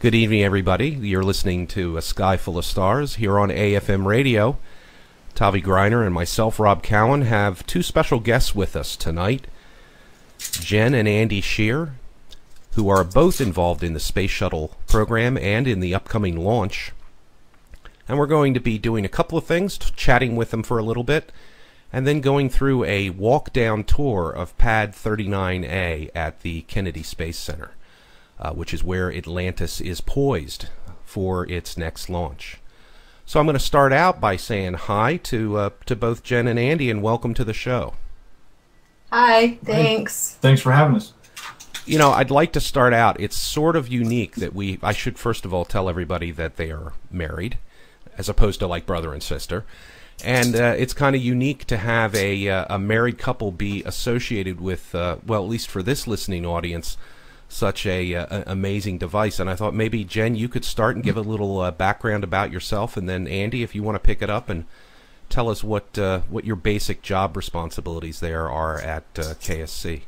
Good evening, everybody. You're listening to A Sky Full of Stars here on AFM Radio. Tavi Greiner and myself, Rob Keown, have two special guests with us tonight Jen and Andy Scheer, who are both involved in the Space Shuttle program and in the upcoming launch. And we're going to be doing a couple of things, chatting with them for a little bit, and then going through a walk down tour of Pad 39A at the Kennedy Space Center uh, which is where Atlantis is poised for its next launch. So I'm going to start out by saying hi to uh, to both Jen and Andy, and welcome to the show. Hi, thanks. Thanks for having us. You know, I'd like to start out. It's sort of unique that we. I should first of all tell everybody that they are married, as opposed to like brother and sister. And uh, it's kind of unique to have a uh, a married couple be associated with, uh, well, at least for this listening audience, such a, uh, amazing device. And I thought maybe Jen, you could start and give a little uh, background about yourself, and then Andy, if you want to pick it up and tell us what uh, what your basic job responsibilities there are at uh, KSC.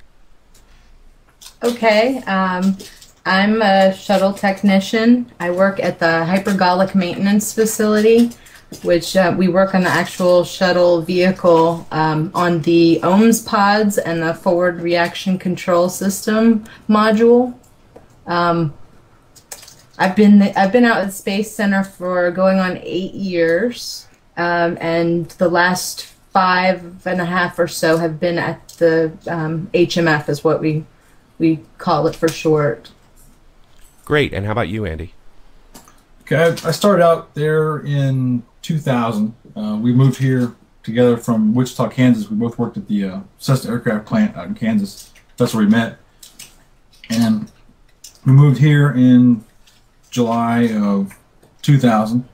Okay, um, I'm a shuttle technician. I work at the Hypergolic Maintenance Facility which uh, we work on the actual shuttle vehicle um, on the OMS pods and the forward reaction control system module. Um, I've been the, I've been out at the Space Center for going on eight years, um, and the last five and a half or so have been at the HMF, um, is what we we call it for short. Great. And how about you, Andy? Okay, I started out there in 2000. Uh, we moved here together from Wichita, Kansas. We both worked at the uh, Cessna aircraft plant out in Kansas. That's where we met. And we moved here in July of 2000.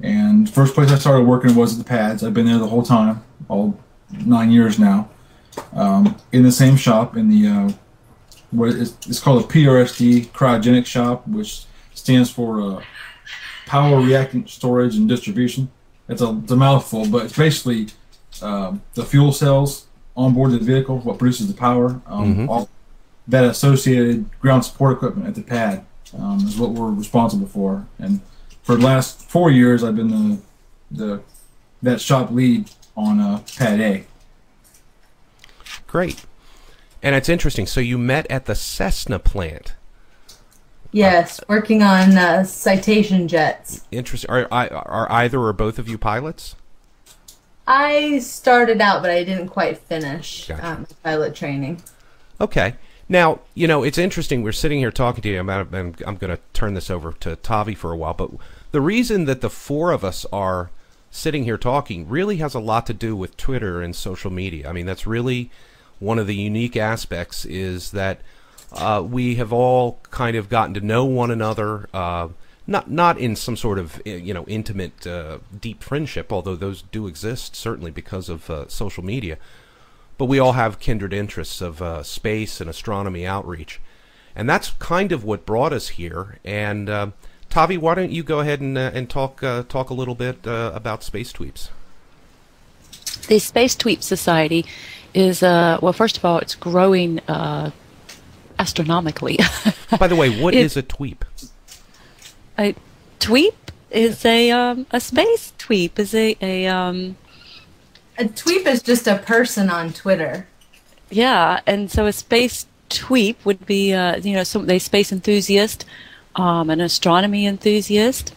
And first place I started working was at the pads. I've been there the whole time, all nine years now. Um, in the same shop, in the uh, what is it's called a PRSD cryogenic shop, which stands for uh, power reactant storage and distribution. It's a, it's a mouthful, but it's basically um, the fuel cells on board the vehicle, what produces the power, um, mm-hmm. all that associated ground support equipment at the pad um, is what we're responsible for. And for the last four years, I've been the the that shop lead on uh, Pad A. Great, and it's interesting. So you met at the Cessna plant. Yes, working on uh, citation jets. Interesting. Are, are either or both of you pilots? I started out, but I didn't quite finish gotcha. um, pilot training. Okay. Now, you know, it's interesting. We're sitting here talking to you. I'm, I'm, I'm going to turn this over to Tavi for a while. But the reason that the four of us are sitting here talking really has a lot to do with Twitter and social media. I mean, that's really one of the unique aspects is that – uh, we have all kind of gotten to know one another. Uh, not not in some sort of eh, you know intimate, uh, deep friendship, although those do exist certainly because of uh, social media. But we all have kindred interests of uh, space and astronomy outreach, and that's kind of what brought us here. And uh, Tavi, why don't you go ahead and and talk talk a little bit about Space Tweeps? The Space Tweep Society is well, first of all, it's growing astronomically. By the way, what it, is a tweep? A tweep is a um, a space tweep is a a um a tweep is just a person on Twitter. Yeah, and so a space tweep would be uh, you know some a space enthusiast, um, an astronomy enthusiast.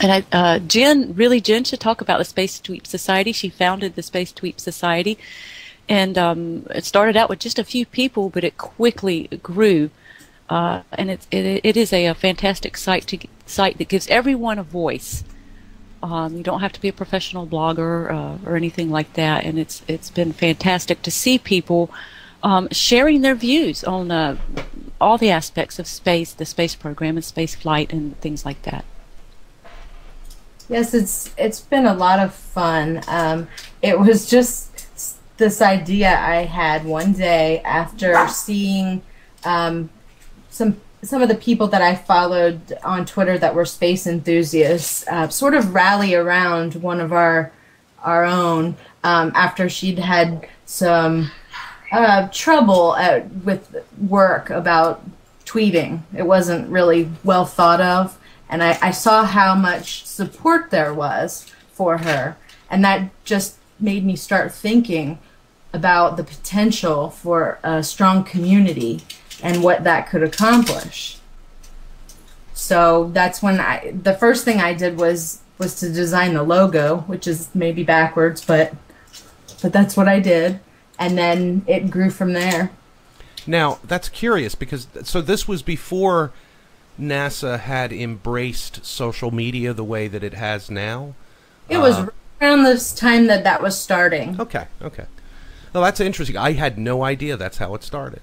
And I, uh, Jen, really, Jen should talk about the Space Tweep Society. She founded the Space Tweep Society, and um, it started out with just a few people, but it quickly grew. Uh, and it, it, it is a, a, fantastic site to site that gives everyone a voice. Um, you don't have to be a professional blogger uh, or anything like that, and it's it's been fantastic to see people um, sharing their views on uh, all the aspects of space, the space program, and space flight, and things like that. Yes, it's it's been a lot of fun. Um, it was just this idea I had one day after seeing um, some some of the people that I followed on Twitter that were space enthusiasts uh, sort of rally around one of our our own um, after she'd had some uh, trouble at, with work about tweeting. It wasn't really well thought of. And I, I saw how much support there was for her. And that just made me start thinking about the potential for a strong community and what that could accomplish. So that's when I the first thing I did was was to design the logo, which is maybe backwards, but but that's what I did, and then it grew from there. Now that's curious because so this was before NASA had embraced social media the way that it has now. It was uh, around this time that that was starting. Okay, okay. Well, that's interesting. I had no idea that's how it started.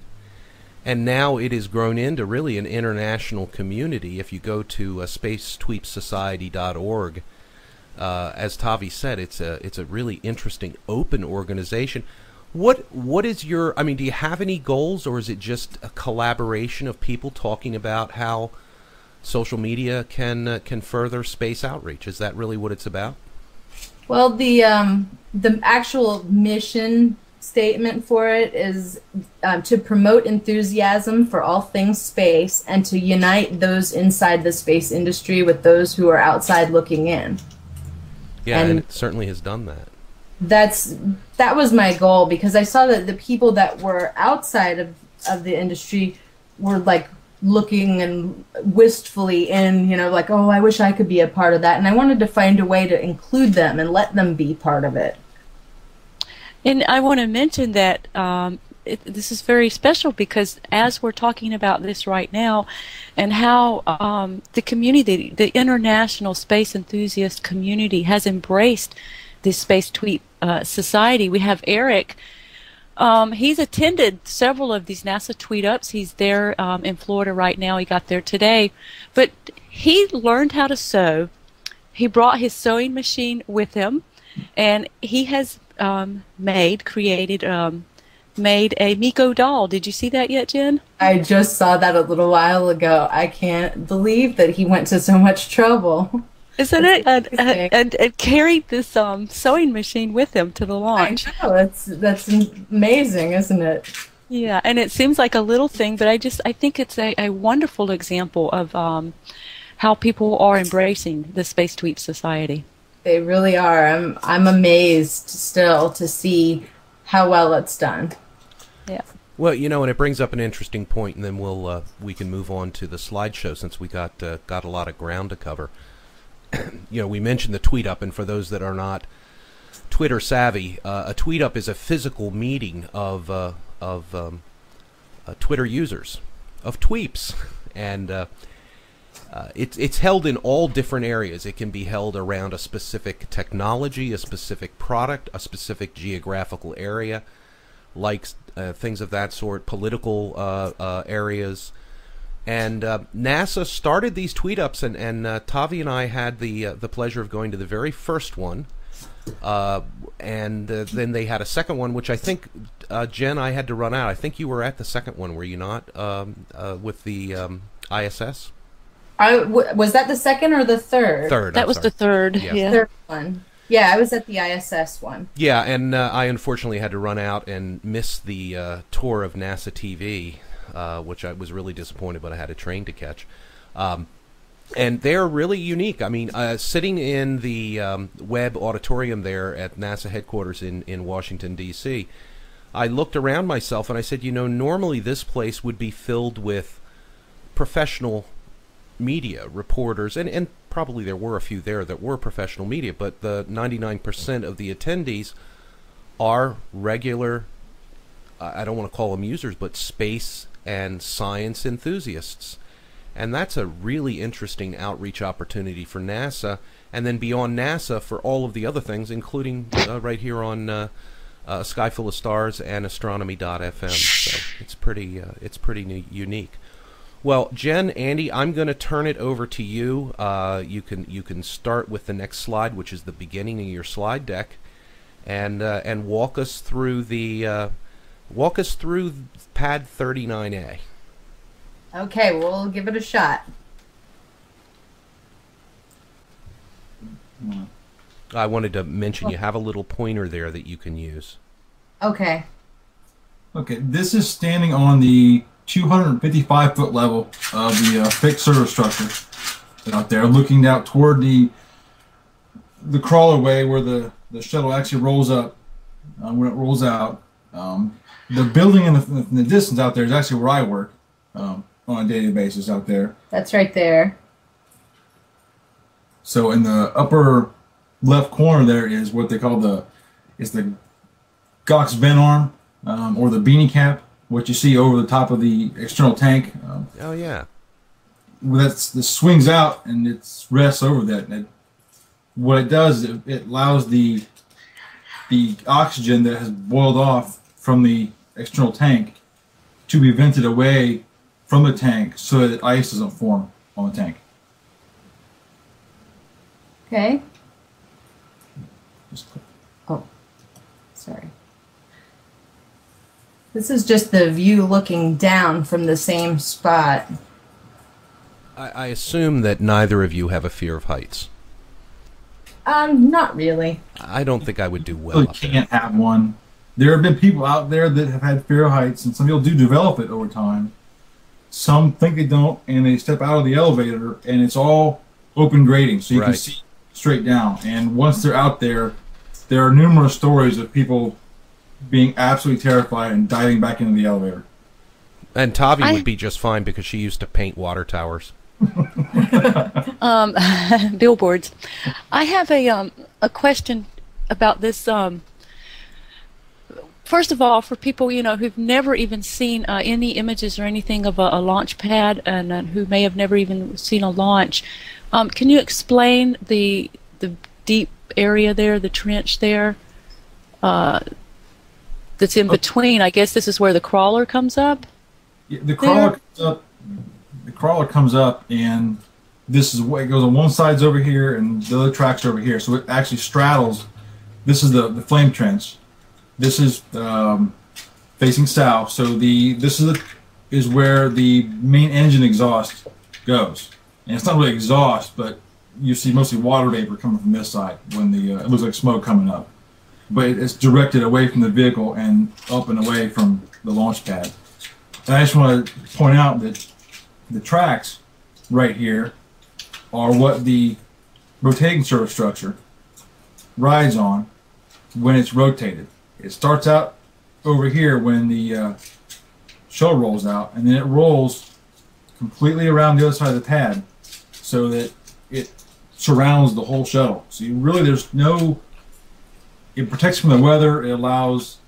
And now it has grown into really an international community. If you go to uh, spacetweepsociety.org, uh, as Tavi said, it's a it's a really interesting open organization. What what is your? I mean, do you have any goals, or is it just a collaboration of people talking about how social media can uh, can further space outreach? Is that really what it's about? Well, the um, the actual mission statement for it is um, to promote enthusiasm for all things space and to unite those inside the space industry with those who are outside looking in. Yeah, and, And- it certainly has done that. That's that was my goal because I saw that the people that were outside of, of the industry were like looking and wistfully in, you know, like, oh, I wish I could be a part of that. And I wanted to find a way to include them and let them be part of it. And I want to mention that um, it, this is very special because as we're talking about this right now, and how um, the community, the international space enthusiast community, has embraced this space tweep uh, society. We have Eric. Um, he's attended several of these NASA tweet ups. He's there um, in Florida right now. He got there today, but he learned how to sew. He brought his sewing machine with him, and he has um, made, created, um, made a Miko doll. Did you see that yet, Jen? I just saw that a little while ago. I can't believe that he went to so much trouble. Isn't it? And, and, and carried this um, sewing machine with him to the launch. I know that's that's amazing, isn't it? Yeah, and it seems like a little thing, but I just I think it's a, a wonderful example of um, how people are embracing the Space Tweep Society. They really are. I'm I'm amazed still to see how well it's done. Yeah. Well, you know, and it brings up an interesting point, and then we'll uh, we can move on to the slideshow since we got uh, got a lot of ground to cover. you know, we mentioned the tweet up, and for those that are not Twitter savvy, uh, a tweet up is a physical meeting of uh, of um, uh, Twitter users of tweeps, and uh, it's it's held in all different areas. It can be held around a specific technology, a specific product, a specific geographical area, like uh, things of that sort, political uh, uh, areas. And uh, NASA started these tweet ups, and, and Tavi and I had the the pleasure of going to the very first one. And then they had a second one, which I think Jen, I had to run out. I think you were at the second one, were you not? Um, with the um, ISS I w- was that the second or the third? third. That I'm was sorry. the third. Yeah. Yeah. Third one. Yeah, I was at the ISS one. Yeah, and uh, I unfortunately had to run out and miss the uh, tour of NASA TV, uh, which I was really disappointed, but I had a train to catch. Um, and they're really unique. I mean, uh, sitting in the um, Webb Auditorium there at NASA headquarters in, in Washington, D.C., I looked around myself and I said, you know, normally this place would be filled with professional media reporters, and, and probably there were a few there that were professional media, but the 99% of the attendees are regular, I don't want to call them users, but space and science enthusiasts. And that's a really interesting outreach opportunity for NASA, and then beyond NASA for all of the other things, including uh, right here on uh, uh, Sky Full of Stars and Astronomy.fm. So it's pretty, uh, it's pretty unique. Well, Jen, Andy, I'm going to turn it over to you. Uh, you can you can start with the next slide, which is the beginning of your slide deck, and uh, and walk us through the uh, walk us through pad 39A. Okay, we'll give it a shot. I wanted to mention you have a little pointer there that you can use. Okay. Okay, this is standing on the 255 foot level of the uh, fixed service structure out there, looking out toward the the crawlerway where the, the shuttle actually rolls up uh, when it rolls out. Um, the building in the, in the distance out there is actually where I work um, on a daily basis out there. That's right there. So in the upper left corner there is what they call the is the Gox vent arm um, or the beanie cap, what you see over the top of the external tank. Um, Oh yeah. well, that's this swings out and it rests over that. And it, what it does, it, it allows the the oxygen that has boiled off from the external tank to be vented away from the tank so that ice doesn't form on the tank. Okay. Just Oh, sorry. This is just the view looking down from the same spot. I, I assume that neither of you have a fear of heights. Um, not really. I don't think I would do well really up there. can't have one. There have been people out there that have had fear of heights, and some people do develop it over time. Some think they don't, and they step out of the elevator, and it's all open grading, so you can see straight down. And once they're out there, there are numerous stories of people being absolutely terrified and diving back into the elevator. And Tavi I- would be just fine because she used to paint water towers. um, billboards. I have a um, a question about this. Um, first of all, for people you know who've never even seen uh, any images or anything of a, a launch pad, and, uh, who may have never even seen a launch, um, can you explain the the deep area there, the trench there? Uh, that's in between. I guess this is where the crawler comes up. Yeah, the crawler comes up. The crawler comes up, and this is what it goes on one side's over here, and the other track's over here. So it actually straddles. This is the the flame trench. This is um, facing south. So the this is the, is where the main engine exhaust goes, and it's not really exhaust, but you see mostly water vapor coming from this side when the uh, it looks like smoke coming up, but it's directed away from the vehicle and up and away from the launch pad. And I just want to point out that the tracks right here are what the rotating service structure rides on when it's rotated. It starts out over here when the uh, shell rolls out, and then it rolls completely around the other side of the pad so that it surrounds the whole shuttle. So you really, there's no. It protects from the weather. It allows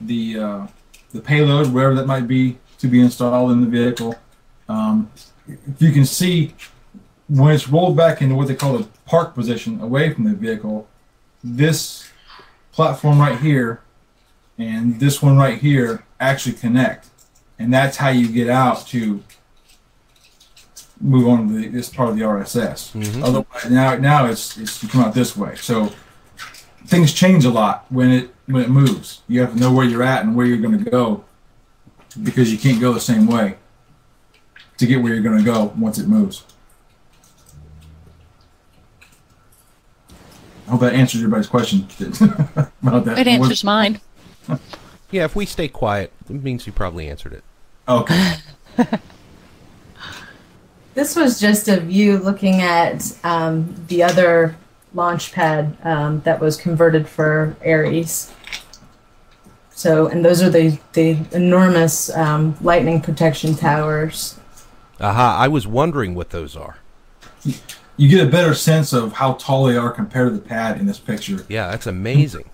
the uh, the payload, wherever that might be, to be installed in the vehicle. Um, if you can see, when it's rolled back into what they call the park position away from the vehicle, this platform right here and this one right here actually connect. And that's how you get out to move on to the, this part of the RSS. Mhm. Otherwise, now now it's, it's you come out this way. So things change a lot when it when it moves. You have to know where you're at and where you're going to go because you can't go the same way to get where you're going to go once it moves. I hope that answers everybody's question about that. It answers mine. Yeah, if we stay quiet, it means you probably answered it. Okay. This was just a view looking at um, the other launch pad um, that was converted for Ares. So, and those are the, the enormous um, lightning protection towers. Aha, I was wondering what those are. You get a better sense of how tall they are compared to the pad in this picture. Yeah, that's amazing.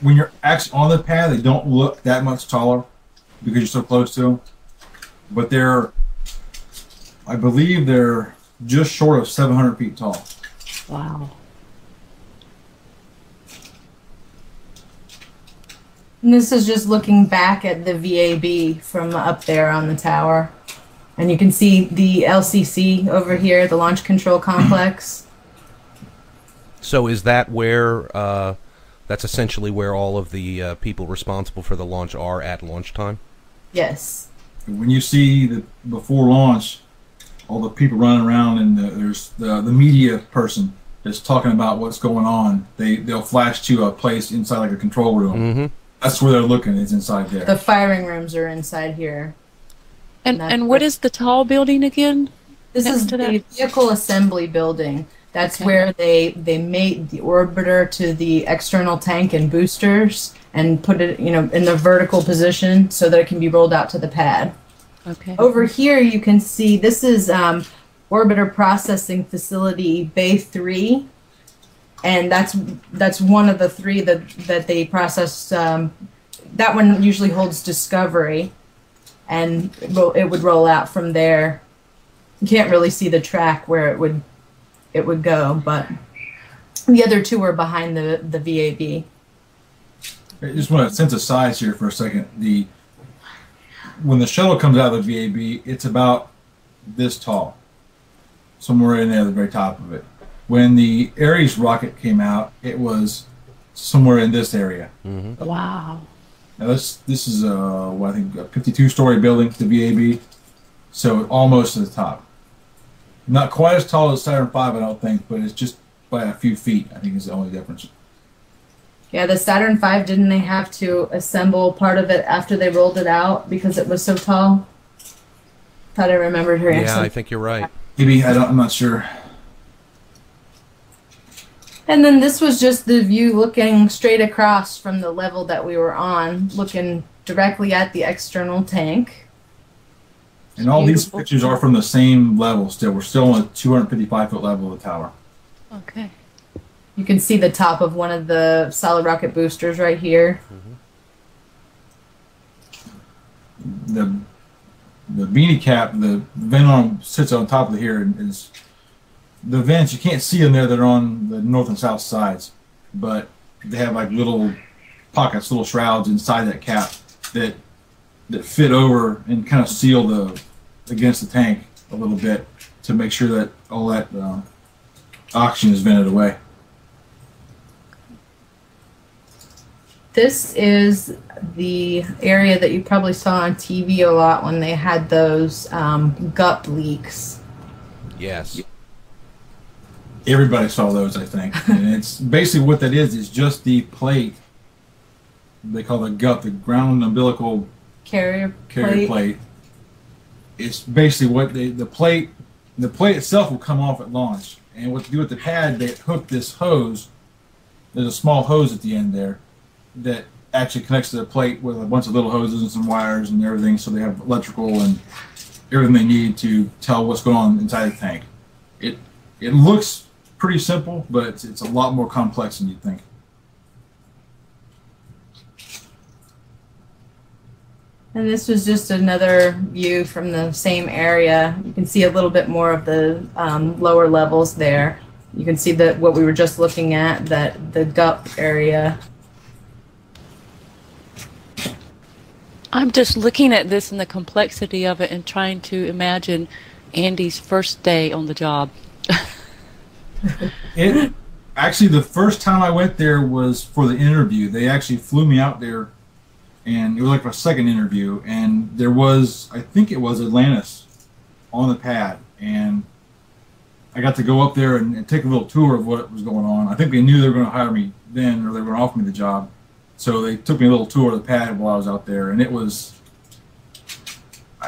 When you're actually on the pad, they don't look that much taller because you're so close to them. But they're, I believe they're just short of 700 feet tall. Wow. And this is just looking back at the VAB from up there on the tower. And you can see the LCC over here, the Launch Control Complex. So is that where, uh, that's essentially where all of the uh, people responsible for the launch are at launch time? Yes. when you see the before launch, all the people running around and the, there's the, the media person that's talking about what's going on. They they'll flash to a place inside like a control room. Mm-hmm. That's where they're looking. It's inside there. The firing rooms are inside here. And that's and what where- is the tall building again? This is the that? vehicle assembly building. That's Okay. where they they mate the orbiter to the external tank and boosters and put it, you know, in the vertical position so that it can be rolled out to the pad. Okay. Over here, you can see this is um, orbiter processing facility Bay Three, and that's that's one of the three that that they process. Um, that one usually holds Discovery, and it would roll out from there. You can't really see the track where it would it would go, but the other two are behind the the VAB. I just want to sense a size here for a second. The when the shuttle comes out of the VAB, it's about this tall, somewhere in there, the very top of it. When the Ares rocket came out, it was somewhere in this area. Mm-hmm. Wow. Now this this is a what I think a 52 story building, the VAB, so almost to the top. Not quite as tall as Saturn V, I don't think, but it's just by a few feet. I think is the only difference. Yeah, the Saturn V didn't they have to assemble part of it after they rolled it out because it was so tall? Thought I remembered her Yeah, answer. I think you're right. Maybe I don't. I'm not sure. And then this was just the view looking straight across from the level that we were on, looking directly at the external tank. And all these pictures are from the same level. Still, we're still on a 255 foot level of the tower. Okay. You can see the top of one of the solid rocket boosters right here. Mm-hmm. The the beanie cap, the vent on sits on top of here, and is the vents. You can't see in there. that are on the north and south sides, but they have like little pockets, little shrouds inside that cap that that fit over and kind of seal the against the tank a little bit to make sure that all that uh, oxygen is vented away. This is the area that you probably saw on TV a lot when they had those um, gut leaks. Yes. Everybody saw those, I think. and it's basically what that is is just the plate. They call the gut, the ground umbilical Carrier carrier plate. plate. It's basically what they, the plate, the plate itself will come off at launch. And what to do with the pad, they hook this hose. There's a small hose at the end there that actually connects to the plate with a bunch of little hoses and some wires and everything. So they have electrical and everything they need to tell what's going on inside the tank. It it looks pretty simple, but it's, it's a lot more complex than you'd think. And this was just another view from the same area. You can see a little bit more of the um, lower levels there. You can see that what we were just looking at, that the gut area. I'm just looking at this and the complexity of it and trying to imagine Andy's first day on the job. It actually the first time I went there was for the interview. They actually flew me out there, and it was like my second interview. And there was, I think it was Atlantis, on the pad, and I got to go up there and, and take a little tour of what was going on. I think they knew they were going to hire me then, or they were going to offer me the job. So they took me a little tour of the pad while I was out there, and it was,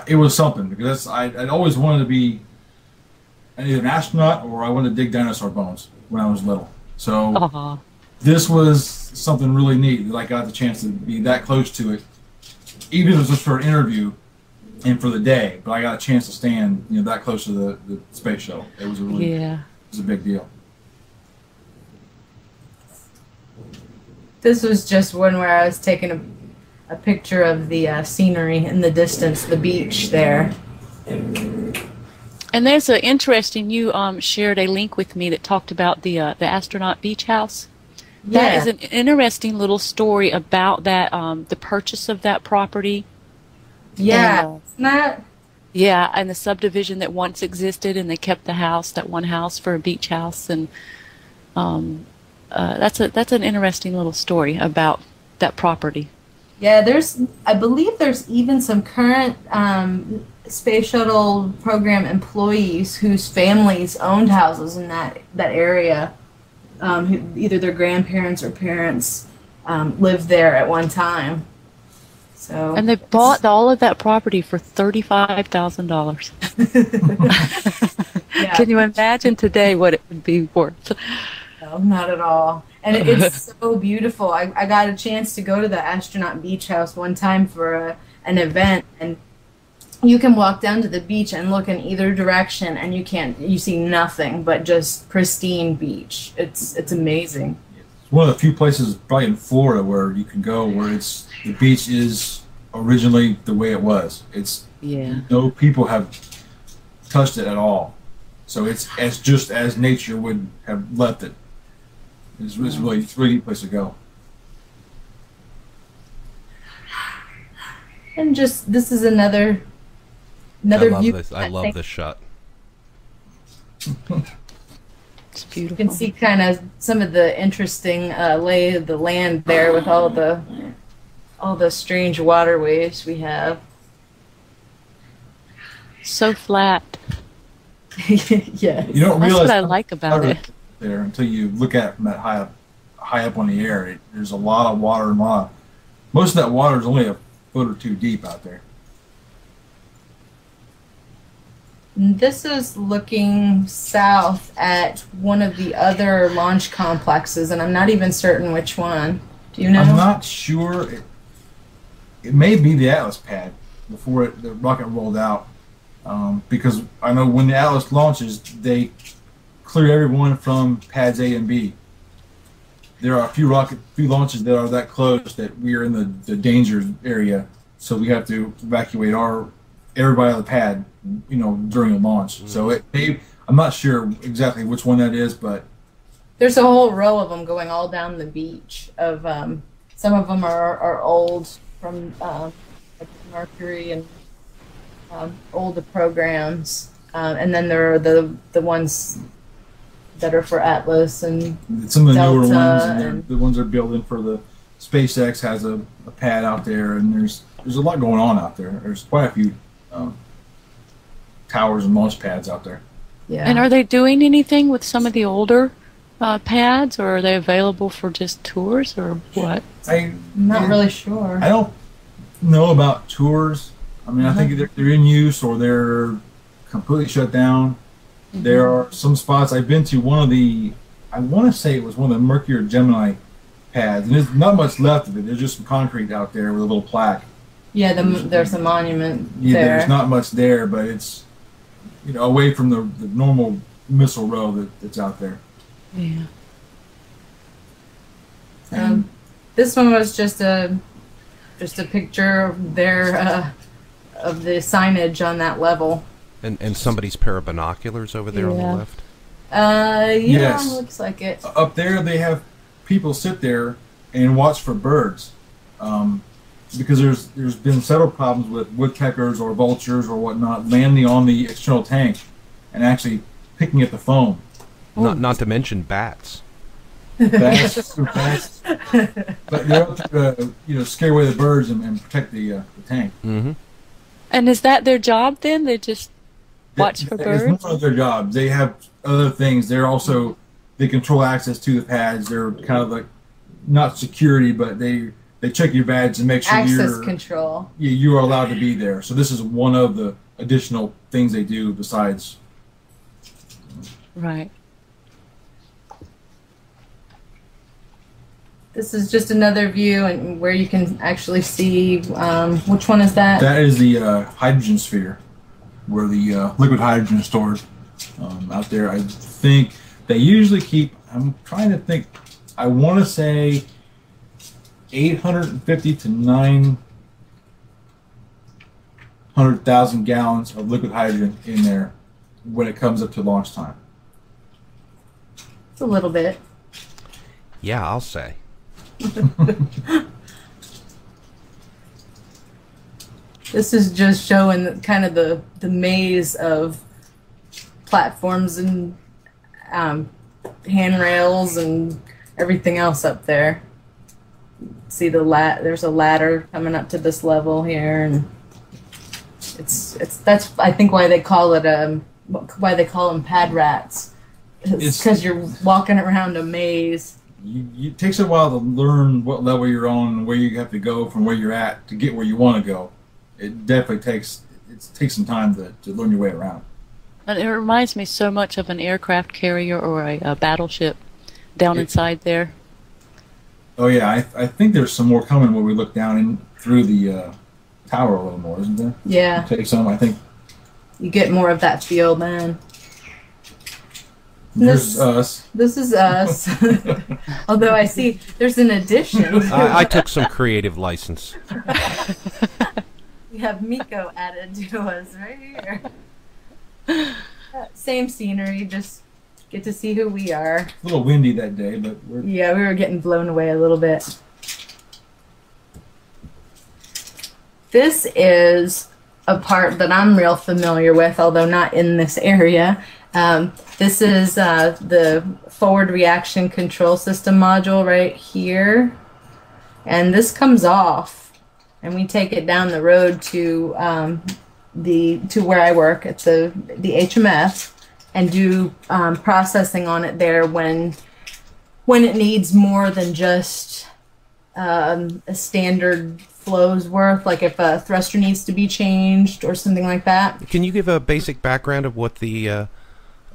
it was something because I, I'd always wanted to be either an astronaut or I wanted to dig dinosaur bones when I was little. So Aw. this was something really neat that I got the chance to be that close to it, even if it was just for an interview and for the day. But I got a chance to stand, you know, that close to the, the space shuttle. It was a really, yeah. it was a big deal. This was just one where I was taking a, a picture of the uh, scenery in the distance, the beach there. And there's an interesting. You um, shared a link with me that talked about the uh, the astronaut beach house. Yeah. That is an interesting little story about that um, the purchase of that property. yeah. And, uh, Isn't that? Yeah, and the subdivision that once existed, and they kept the house, that one house, for a beach house, and um, uh, that's a that's an interesting little story about that property. Yeah, there's, I believe there's even some current um, space shuttle program employees whose families owned houses in that, that area. Um, who, either their grandparents or parents um, lived there at one time. So And they bought all of that property for thirty-five thousand dollars. yeah, Can you imagine today what it would be worth? no, not at all. And it, it's so beautiful. I, I got a chance to go to the astronaut beach house one time for a, an event, and you can walk down to the beach and look in either direction, and you can't you see nothing but just pristine beach. It's it's amazing. It's one of the few places, probably in Florida, where you can go where it's the beach is originally the way it was. It's Yeah. no people have touched it at all, so it's as just as nature would have left it. It's, it's really it's a really neat place to go. And just this is another I another love view. this. I love think this shot. It's beautiful. You can see kind of some of the interesting uh, lay of the land there with all the all the strange waterways we have. so flat. yeah. You don't That's what I like about it. there until you look at it from that high up, high up on the air. It, there's a lot of water and a lot. Of, most of that water is only a foot or two deep out there. This is looking south at one of the other launch complexes, and I'm not even certain which one. Do you know? I'm not sure. It, it may be the Atlas pad before it, the rocket rolled out, um, because I know when the Atlas launches, they clear everyone from pads A and B. There are a few rocket, few launches that are that close that we are in the, the danger area, so we have to evacuate our everybody on the pad, you know, during a launch. So it may, I'm not sure exactly which one that is, but There's a whole row of them going all down the beach. Of um, some of them are, are old from um, like Mercury and um, older programs, um, and then there are the the ones that are for Atlas and some of the newer Delta ones, and and- the ones they're building for the SpaceX has a, a pad out there, and there's there's a lot going on out there. There's quite a few um, towers and launch pads out there. yeah. And are they doing anything with some of the older uh, pads, or are they available for just tours, or what? I I'm not really sure. I don't know about tours. I mean, I think they're, they're in use or they're completely shut down. There are some spots I've been to. One of the, I want to say it was one of the Mercury or Gemini pads, and there's not much left of it. There's just some concrete out there with a little plaque. Yeah, the, there's a monument Yeah, there. there's not much there, but it's you know away from the, the normal missile row that, that's out there. Yeah. Um, this one was just a just a picture of their uh, of the signage on that level. And and somebody's pair of binoculars over there on the left. Uh, yeah, Yes. looks like it. Up there, they have people sit there and watch for birds, um, because there's there's been several problems with woodpeckers or vultures or whatnot landing on the external tank and actually picking at the foam. Not not to mention bats. That's, that's, but they're up to uh, you know scare away the birds and, and protect the, uh, the tank. Mm-hmm. And is that their job then? They just watch That- for that is birds? one of their jobs. They have other things. They're also they control access to the pads. They're kind of like not security, but they they check your badge and make sure Access you're control. Yeah, you are allowed to be there. So this is one of the additional things they do besides. Right. This is just another view and where you can actually see um, which one is that? That is the uh, hydrogen sphere, where the uh, liquid hydrogen is stored um, out there. I think they usually keep. I'm trying to think. I want to say 850 to 900,000 gallons of liquid hydrogen in there when it comes up to launch time. It's a little bit. Yeah, I'll say. This is just showing kind of the the maze of platforms and um, handrails and everything else up there. See the lat. There's a ladder coming up to this level here, and it's it's that's I think why they call it um why they call them pad rats. It's It's- because you're walking around a maze. you, you, it takes a while to learn what level you're on and where you have to go from where you're at to get where you want to go. It definitely takes it takes some time to, to learn your way around. And it reminds me so much of an aircraft carrier or a, a battleship down It- inside there. Oh yeah, I, I think there's some more coming where we look down in through the uh, tower a little more, isn't there? Yeah, Take some. I think you get more of that feel man. there's This- us. This is us. Although I see there's an addition. I, I took some creative license. We have Miko added to us right here. Same scenery, just get to see who we are. A little windy that day, but we're Yeah, we were getting blown away a little bit. This is a part that I'm real familiar with, although not in this area. Um, this is uh, the forward reaction control system module right here. And this comes off, and we take it down the road to um, the to where I work at the the HMF and do um, processing on it there when when it needs more than just um, a standard flow's worth, like if a thruster needs to be changed or something like that. Can you give a basic background of what the uh,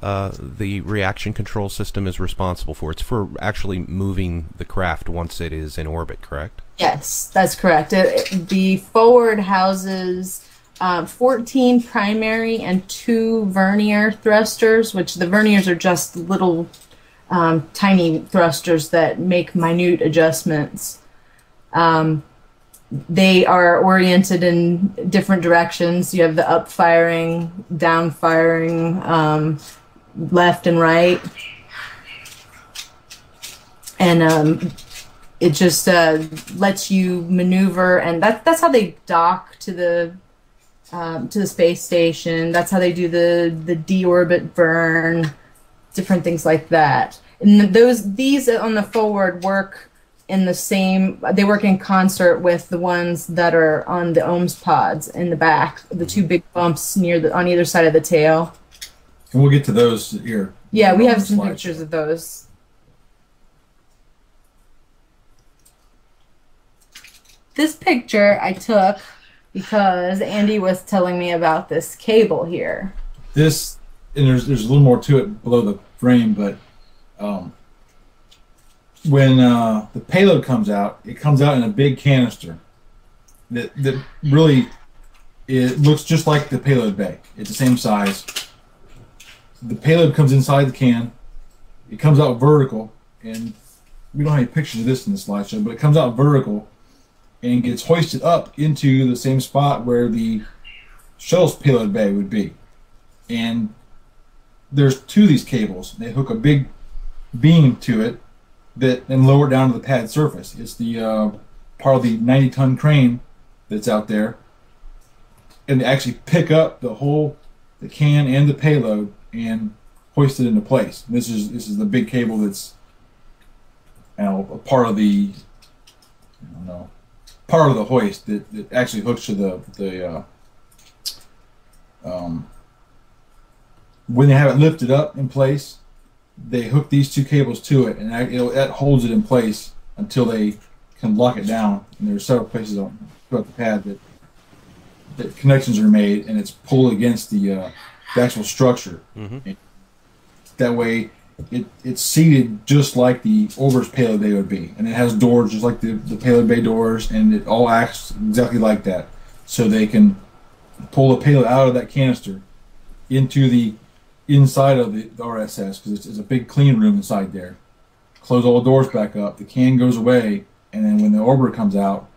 uh, the reaction control system is responsible for? It's for actually moving the craft once it is in orbit, correct? Yes, that's correct. It, it- the forward houses uh, 14 primary and two vernier thrusters, which the verniers are just little um, tiny thrusters that make minute adjustments. Um, they are oriented in different directions. You have the up firing, down firing, um, left and right. And um, it just uh, lets you maneuver, and that, that's how they dock to the um, to the space station. That's how they do the the deorbit burn, different things like that. And those these on the forward work in the same. They work in concert with the ones that are on the OMS pods in the back, the two big bumps near the on either side of the tail. and we'll get to those here. Yeah, we have some slide. pictures of those. This picture I took because Andy was telling me about this cable here. This and there's there's a little more to it below the frame, but um, when uh, the payload comes out, it comes out in a big canister that that really it looks just like the payload bay. It's the same size. The payload comes inside the can. It comes out vertical, and we don't have any pictures of this in the slideshow, but it comes out vertical and gets hoisted up into the same spot where the shuttle's payload bay would be and there's two of these cables. They hook a big beam to it that and lower it down to the pad surface. It's the uh, part of the 90 ton crane that's out there, and they actually pick up the whole the can and the payload and hoist it into place. This is this is the big cable that's you know, a part of the I don't know part of the hoist that, that actually hooks to the the uh, um, when they have it lifted up in place, they hook these two cables to it, and that, it'll, that holds it in place until they can lock it down. And there are several places on throughout the pad that that connections are made, and it's pulled against the, uh, the actual structure. Mhm. That way, it, it's seated just like the orbiter's payload bay would be, and it has doors just like the, the payload bay doors, and it all acts exactly like that. So they can pull the payload out of that canister into the inside of the, the RSS because it's, it's a big clean room inside there. Close all the doors back up. The can goes away, and then when the orbiter comes out,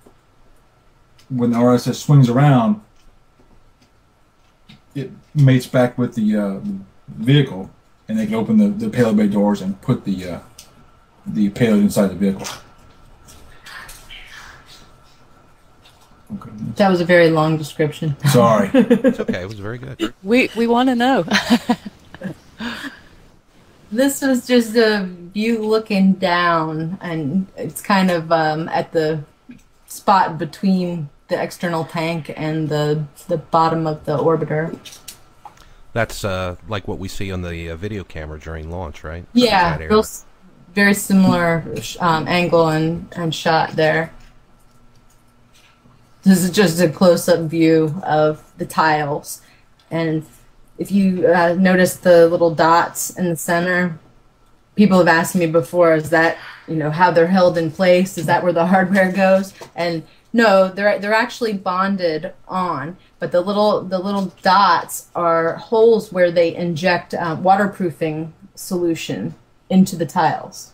when the RSS swings around, it mates back with the, uh, the vehicle, and they can open the, the payload bay doors and put the uh, the payload inside the vehicle. Okay. That was a very long description. Sorry. It's okay. It was very good. We we want to know. This was just a view looking down, and it's kind of um, at the spot between the external tank and the the bottom of the orbiter. That's uh, like what we see on the uh, video camera during launch, right? Yeah, real, very similar um, angle and, and shot there. This is just a close up view of the tiles. And if you uh, notice the little dots in the center, people have asked me before, is that, you know, how they're held in place? Is that where the hardware goes? And no, they're, they're actually bonded on, but the little, the little dots are holes where they inject uh, waterproofing solution into the tiles.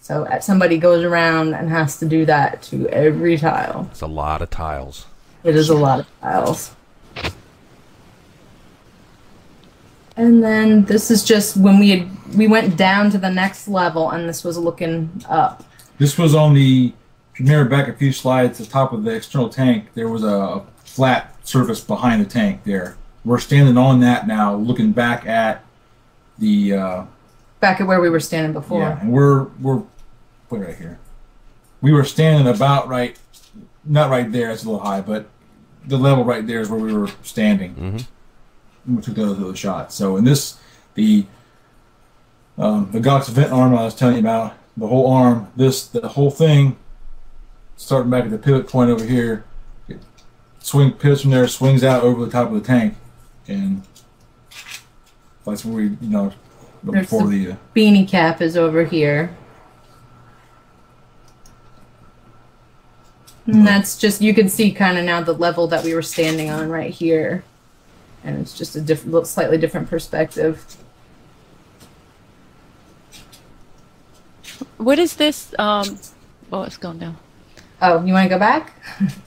So uh, somebody goes around and has to do that to every tile. It's a lot of tiles. It is a lot of tiles. And then this is just when we had, we went down to the next level, and this was looking up. This was on the. If you remember back a few slides, the top of the external tank, there was a flat surface behind the tank there. We're standing on that now, looking back at the. Uh, Back at where we were standing before. Yeah, and we're we're put it right here. We were standing about right, not right there. It's a little high, but the level right there is where we were standing. Mm-hmm. We took those little shots. So in this, the um, the Gox vent arm I was telling you about, the whole arm, this the whole thing, starting back at the pivot point over here, swing pivots from there, swings out over the top of the tank, and that's where we you know There's before some- the. Uh, Beanie cap is over here. And that's just you can see kind of now the level that we were standing on right here, and it's just a different, slightly different perspective. What is this? Um, oh, it's gone now. Oh, you want to go back?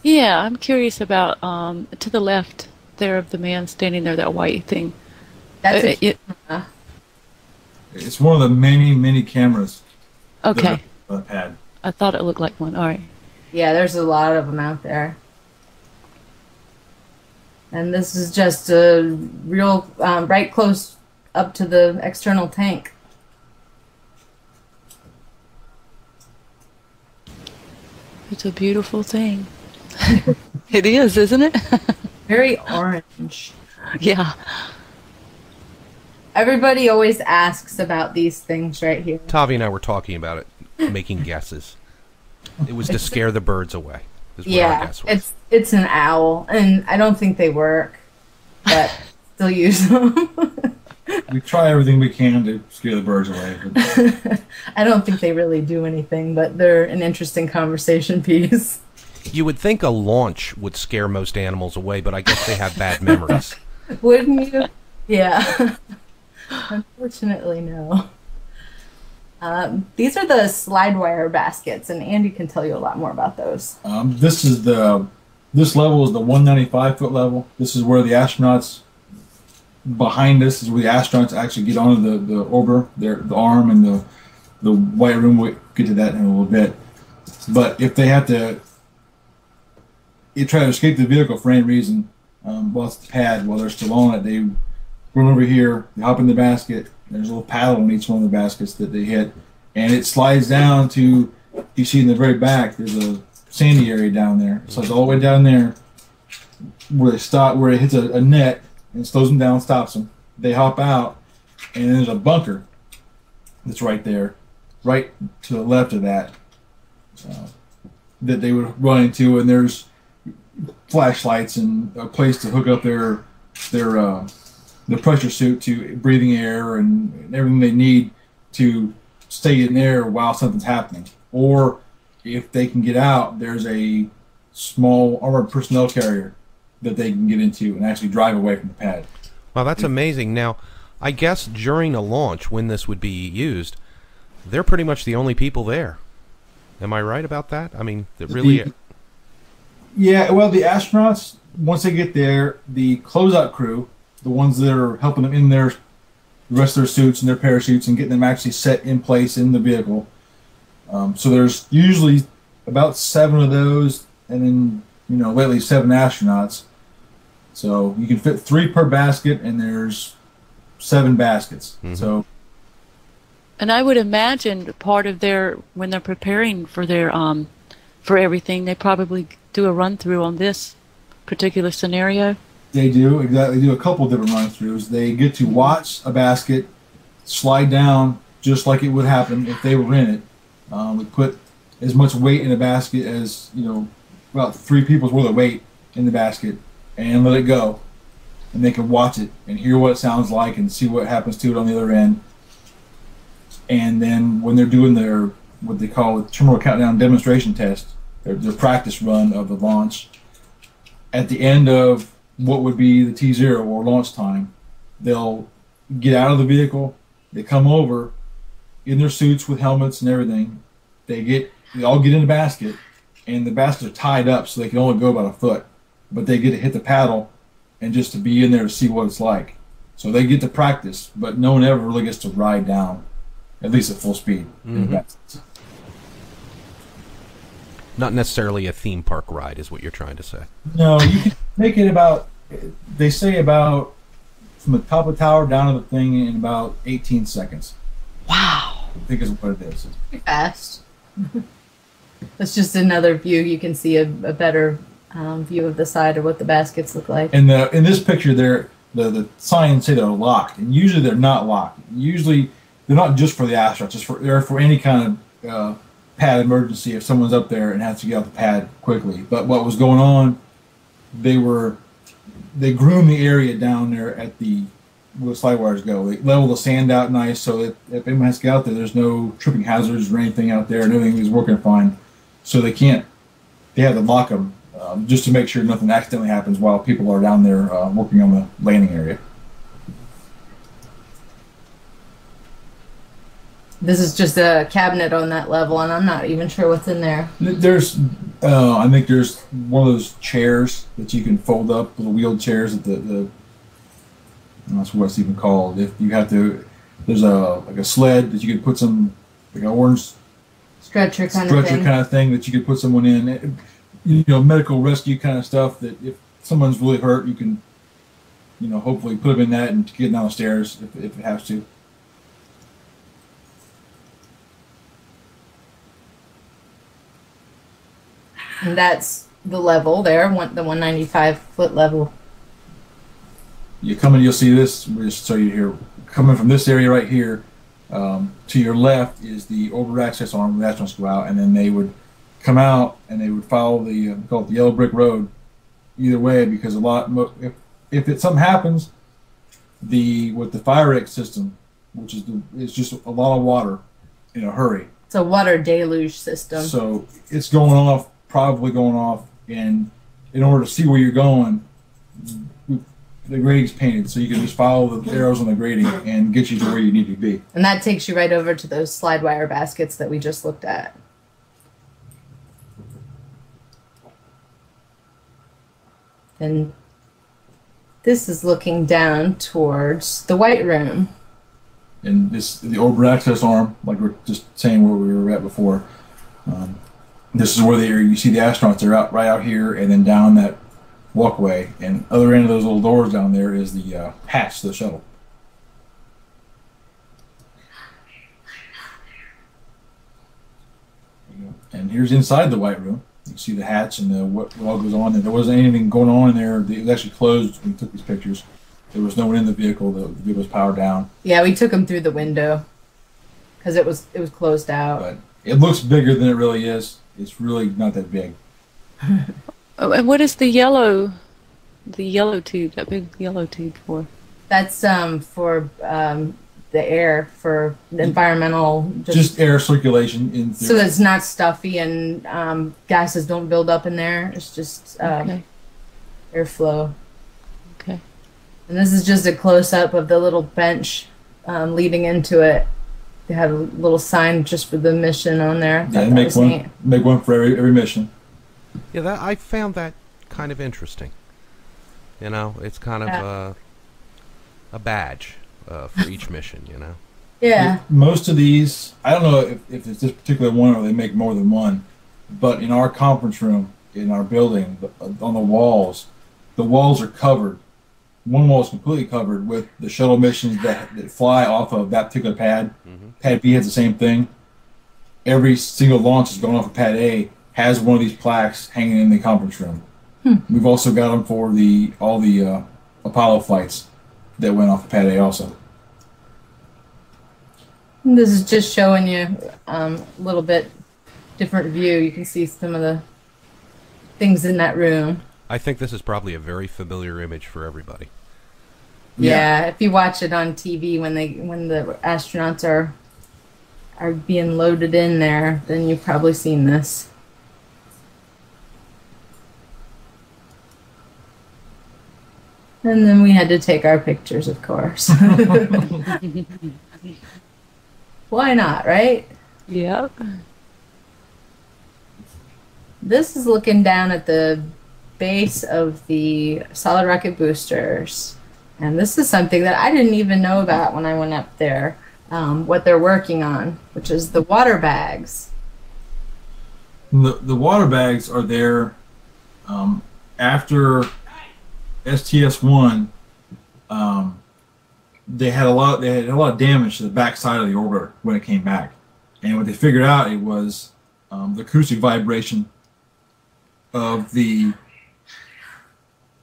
Yeah, I'm curious about um, to the left there of the man standing there, that white thing. That's Uh, a, it- It's one of the many, many cameras. that okay, are on the pad. I thought it looked like one. All right. yeah. There's a lot of them out there, and this is just a real um, right close up to the external tank. It's a beautiful thing. it is, isn't it? Very orange. yeah. Everybody always asks about these things right here. Tavi and I were talking about it, making guesses. It was to scare the birds away. Is what our Yeah, guess was. it's it's an owl, and I don't think they work, but still use them. We try everything we can to scare the birds away. But I don't think they really do anything, but they're an interesting conversation piece. You would think a launch would scare most animals away, but I guess they have bad memories. Wouldn't you? Yeah. Unfortunately, no. Um, these are the slide wire baskets, and Andy can tell you a lot more about those. um, this is the this level is the 195 foot level. This is where the astronauts behind us is where the astronauts actually get onto the the orbiter, their the arm and the the white room. We'll get to that in a little bit. But if they have to, you try to escape the vehicle for any reason, um, while it's the pad, while they're still on it, they run over here, they hop in the basket. There's a little paddle in each one of the baskets that they hit, and it slides down to. You see in the very back, there's a sandy area down there. So it's all the way down there where they stop, where it hits a, a net and slows them down, stops them. They hop out, and there's a bunker that's right there, right to the left of that, uh, that they would run into, and there's flashlights and a place to hook up their their uh, the pressure suit to breathing air and everything they need to stay in there while something's happening. Or if they can get out, there's a small armored personnel carrier that they can get into and actually drive away from the pad. Wow, that's amazing. Now, I guess during a launch, when this would be used, they're pretty much the only people there. Am I right about that? I mean, that really. The- Yeah, well, the astronauts once they get there, the closeout crew, the ones that are helping them in their the rest of their suits and their parachutes and getting them actually set in place in the vehicle. Um, so there's usually about seven of those, and then you know lately seven astronauts. So you can fit three per basket, and there's seven baskets. So And I would imagine part of their when they're preparing for their um for everything, they probably do a run through on this particular scenario. They do exactly. They do a couple different run throughs. They get to watch a basket slide down just like it would happen if they were in it. Um, we put as much weight in a basket as you know, about three people's worth of weight in the basket, and let it go, and they can watch it and hear what it sounds like and see what happens to it on the other end. And then when they're doing their what they call a terminal countdown demonstration test, their, their practice run of the launch, at the end of what would be the T zero or launch time, they'll get out of the vehicle, they come over in their suits with helmets and everything. They get they all get in the basket, and the baskets are tied up so they can only go about a foot, but they get to hit the paddle and just to be in there to see what it's like. So they get to practice, but no one ever really gets to ride down, at least at full speed. in the Mhm. Not necessarily a theme park ride, is what you're trying to say. No, you can make it about. They say about from the top of the tower down to the thing in about 18 seconds. Wow. I think is what it is. Pretty fast. That's just another view. You can see a, a better um, view of the side of what the baskets look like. And the in this picture, there the the signs say they're locked, and usually they're not locked. Usually they're not just for the astronauts. Just for they're for any kind of uh, pad emergency if someone's up there and has to get off the pad quickly. But what was going on? They were they groomed the area down there at the where the slide wires go. They level the sand out nice so that if anyone has to get out there, there's no tripping hazards or anything out there, and everything is working fine. So they can't. They have to lock them um, just to make sure nothing accidentally happens while people are down there uh, working on the landing area. This is just a cabinet on that level, and I'm not even sure what's in there. There's, uh, I think there's one of those chairs that you can fold up, little wheeled chairs at the, the I'm not sure what it's even called. If you have to, there's a like a sled that you could put some like an orange Stretcher kind of thing. kind of thing that you could put someone in. It- you know, medical rescue kind of stuff that if someone's really hurt, you can, you know, hopefully put them in that and get down the stairs if, if it has to. And that's the level there, one, the 195 foot level. You come in, you'll see this. Just show you here. Coming from this area right here, um, to your left is the orbiter access arm where the astronauts go out, and then they would come out and they would follow the uh, we call it the yellow brick road. Either way, because a lot if if it something happens, the with the fire exit system, which is the, it's just a lot of water in a hurry. It's a water deluge system. So it's going off, probably going off, and in order to see where you're going, the grading's painted, so you can just follow the arrows on the grading and get you to where you need to be. and that takes you right over to those slide wire baskets that we just looked at. And this is looking down towards the white room. And this the orbiter access arm, like we are just saying where we were at before. Um, this is where they you see the astronauts. They're out right out here, and then down that walkway, and other end of those little doors down there is the uh, hatch the shuttle. And here's inside the white room. You can see the hatch and the, what, what all goes on. And there wasn't anything going on in there. It was actually closed when we took these pictures. There was no one in the vehicle. The, the vehicle was powered down. Yeah, we took them through the window because it was it was closed out. But it looks bigger than it really is. It's really not that big. Oh, and what is the yellow, the yellow tube, that big yellow tube for? That's um for um the air for the environmental just, Just air circulation in so theory. that it's not stuffy and um, gases don't build up in there. It's just um, Okay. airflow. Okay. And this is just a close up of the little bench um, leading into it. They had a little sign just for the mission on there. Yeah, make one, neat. make one for every, every mission. Yeah, that I found that kind of interesting. You know, it's kind of Yeah. a a badge uh, for each mission. You know. Yeah. Most of these, I don't know if, if it's this particular one or they make more than one, but in our conference room, in our building, on the walls, the walls are covered. One wall is completely covered with the shuttle missions that, that fly off of that particular pad. Mhm. Pad B has the same thing. Every single launch is going off of Pad A has one of these plaques hanging in the conference room. We've also got them for the all the uh, Apollo flights that went off of Pad A also. This is just showing you um, a little bit different view. You can see some of the things in that room. I think this is probably a very familiar image for everybody. Yeah. if you watch it on TV when they when the astronauts are are being loaded in there, then you've probably seen this. And then we had to take our pictures, of course. Why not, right? Yep. This is looking down at the base of the solid rocket boosters. And this is something that I didn't even know about when I went up there, um, what they're working on, which is the water bags. The, the water bags are there um, after STS one. Um, they had a lot. They had a lot of damage to the back side of the orbiter when it came back, and what they figured out it was um, the acoustic vibration of the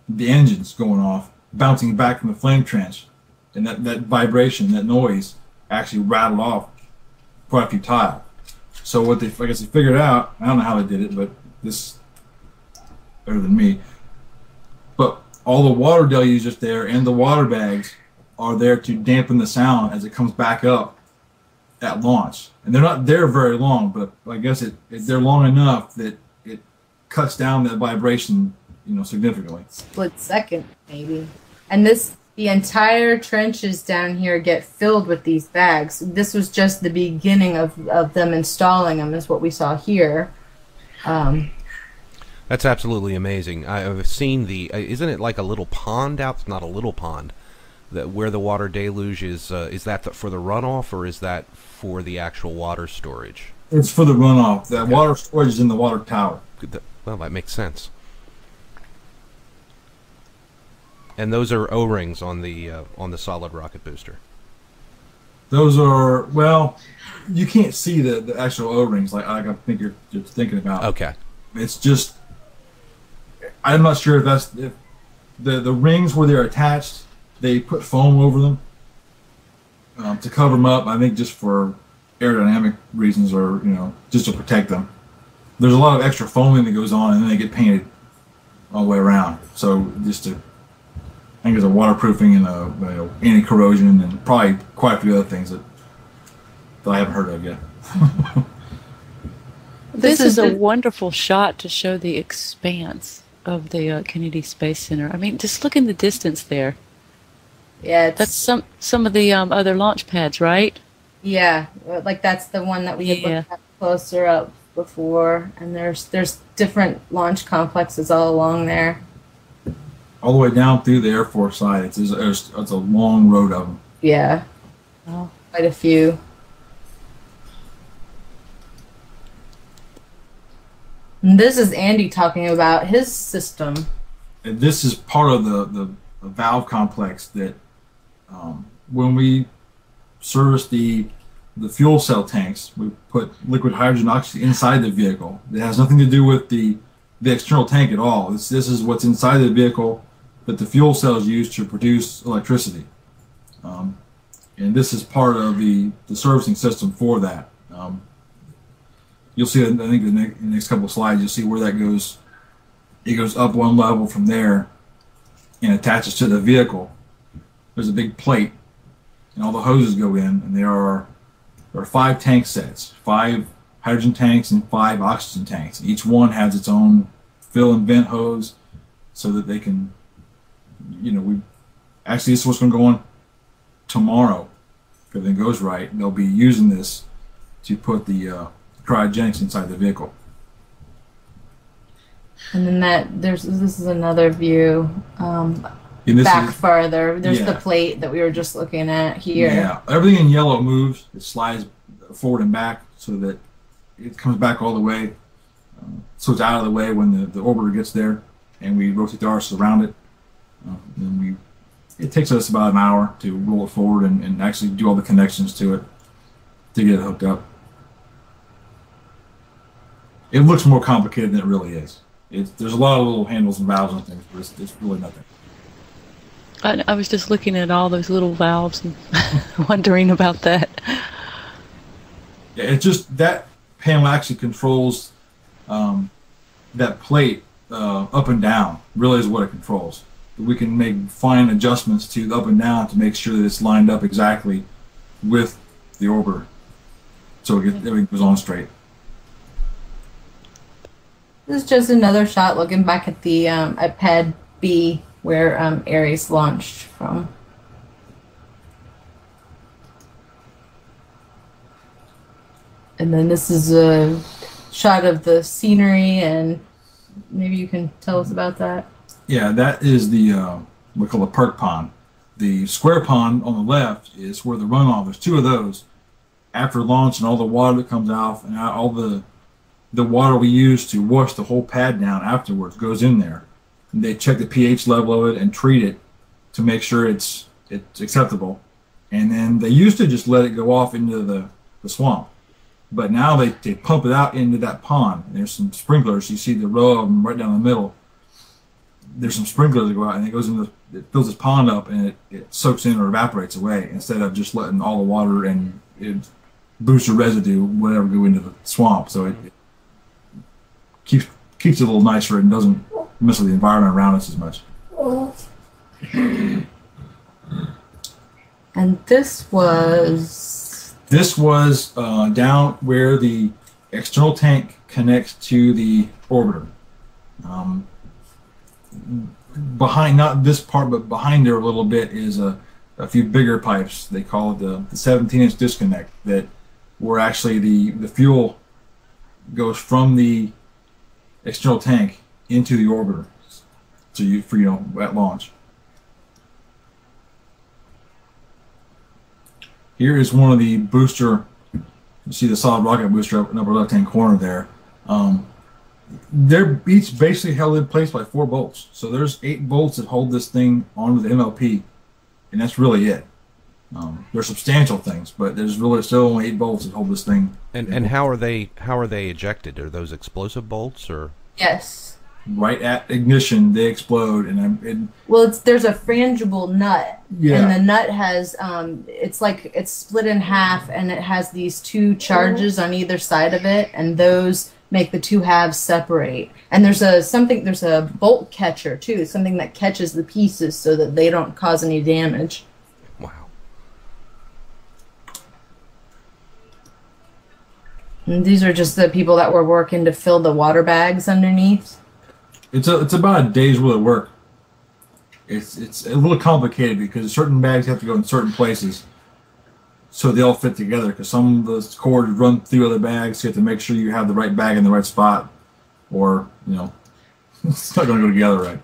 the engines going off, bouncing back from the flame trench, and that, that vibration, that noise, actually rattled off quite a few tile. So what they, I guess they figured out, I don't know how they did it, but this better than me. All the water deluges there and the water bags are there to dampen the sound as it comes back up at launch. And they're not there very long, but I guess it, it they're long enough that it cuts down that vibration, you know, significantly. Split second, maybe. And this, the entire trenches down here get filled with these bags. This was just the beginning of, of them installing them, is what we saw here. Um, That's absolutely amazing. I've seen the. Uh, isn't it like a little pond out? It's not a little pond. That where the water deluge is. Uh, is that the, for the runoff or is that for the actual water storage? It's for the runoff. That water storage is in the water tower. Well, that makes sense. And those are O-rings on the uh, on the solid rocket booster. Those are well, you can't see the, the actual O-rings like, like I think you're, you're thinking about. Okay. It's just I'm not sure if that's if the the rings where they're attached. They put foam over them um, to cover them up. I think just for aerodynamic reasons, or you know, just to protect them. There's a lot of extra foaming that goes on, and then they get painted all the way around. So just to I think there's a waterproofing and a you know, anti-corrosion and probably quite a few other things that, that I haven't heard of yet. This, This is, is a the- wonderful shot to show the expanse of the uh, Kennedy Space Center. I mean, just look in the distance there. yeah, it's, That's some some of the um, other launch pads, right? yeah, like that's the one that we had Yeah. looked at closer up before. And there's there's different launch complexes all along there. all the way down through the Air Force side. It's, it's, it's a long road of them. Yeah, Oh. quite a few. This is Andy talking about his system. And this is part of the, the, the valve complex that um, when we service the the fuel cell tanks, we put liquid hydrogen oxide inside the vehicle. It has nothing to do with the the external tank at all. This this is what's inside the vehicle that the fuel cells use to produce electricity. Um, and this is part of the, the servicing system for that. Um, you'll see, I think, the next, the next couple slides, you'll see where that goes. It goes up one level from there and attaches to the vehicle. There's a big plate, and all the hoses go in, and there are there are five tank sets, five hydrogen tanks and five oxygen tanks. Each one has its own fill and vent hose, so that they can, you know, we actually this is what's going to go on tomorrow. If everything goes right, they'll be using this to put the uh, cryogenics inside the vehicle. And then that there's this is another view um, this back is, farther. There's the plate that we were just looking at here. Yeah, everything in yellow moves. It slides forward and back so that it comes back all the way. Um, so it's out of the way when the, the orbiter gets there, and we rotate the RSS around it. Uh, and we it takes us about an hour to roll it forward and, and actually do all the connections to it to get it hooked up. It looks more complicated than it really is. It's, there's a lot of little handles and valves and things, but it's, it's really nothing. I, I was just looking at all those little valves and wondering about that. Yeah, it's just that panel actually controls um, that plate uh, up and down. Really is what it controls. We can make fine adjustments to the up and down to make sure that it's lined up exactly with the orbiter, so it gets, everything goes on straight. This is just another shot looking back at the um, at Pad B where um, Ares launched from. And then this is a shot of the scenery, and maybe you can tell us about that. Yeah, that is the uh, we call the perk pond. The square pond on the left is where the runoff. There's two of those. After launch and all the water that comes off and all the the water we use to wash the whole pad down afterwards goes in there. And they check the pH level of it and treat it to make sure it's it's acceptable. And then they used to just let it go off into the, the swamp. But now they, they pump it out into that pond. There's some sprinklers. You see the row of them right down the middle. There's some sprinklers that go out and it goes into it fills this pond up and it, it soaks in or evaporates away instead of just letting all the water and it booster residue whatever go into the swamp. So it, it keeps it a little nicer and doesn't mess with the environment around us as much. And this was This was uh, down where the external tank connects to the orbiter. Um, behind, not this part, but behind there a little bit is a, a few bigger pipes. They call it the, the 17 inch disconnect that where actually the, the fuel goes from the external tank into the orbiter. So you, for, you know, at launch. Here is one of the booster. You see the solid rocket booster up in upper left hand corner there. Um, they're each basically held in place by four bolts. So there's eight bolts that hold this thing onto the MLP, and that's really it. Um, they're substantial things, but there's really still only eight bolts that hold this thing. And and how are they how are they ejected? Are those explosive bolts or yes. Right at ignition, they explode, and, I'm- and Well, it's there's a frangible nut, Yeah. and the nut has um, it's like it's split in half, and it has these two charges on either side of it, and those make the two halves separate. And there's a something there's a bolt catcher too, something that catches the pieces so that they don't cause any damage. And these are just the people that were working to fill the water bags underneath. it's a, it's about a day's worth of work. It's it's a little complicated because certain bags have to go in certain places, so they all fit together. Because some of the cords run through other bags, so you have to make sure you have the right bag in the right spot, or you know, it's not going to go together right.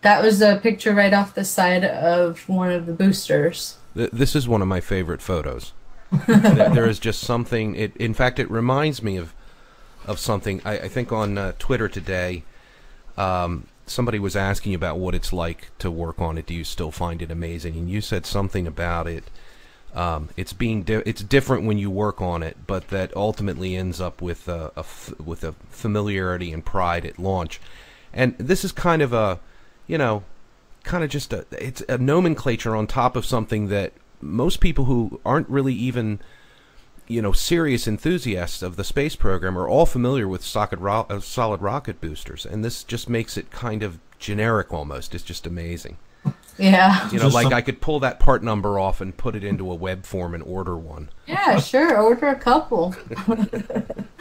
That was a picture right off the side of one of the boosters. This is one of my favorite photos. There- is just something. It, in fact, it reminds me of of something. I, I think on uh, Twitter today, um, somebody was asking about what it's like to work on it. Do you still find it amazing? And you said something about it. Um, it's being di- it's different when you work on it, but that ultimately ends up with a, a f- with a familiarity and pride at launch. And this is kind of a, you know, kind of just a it's a nomenclature on top of something that most people who aren't really even you know serious enthusiasts of the space program are all familiar with socket ro- uh, solid rocket boosters and this just makes it kind of generic almost it's just amazing Yeah. you know Just like some- i could pull that part number off and put it into a web form and order one Yeah, sure. Order a couple.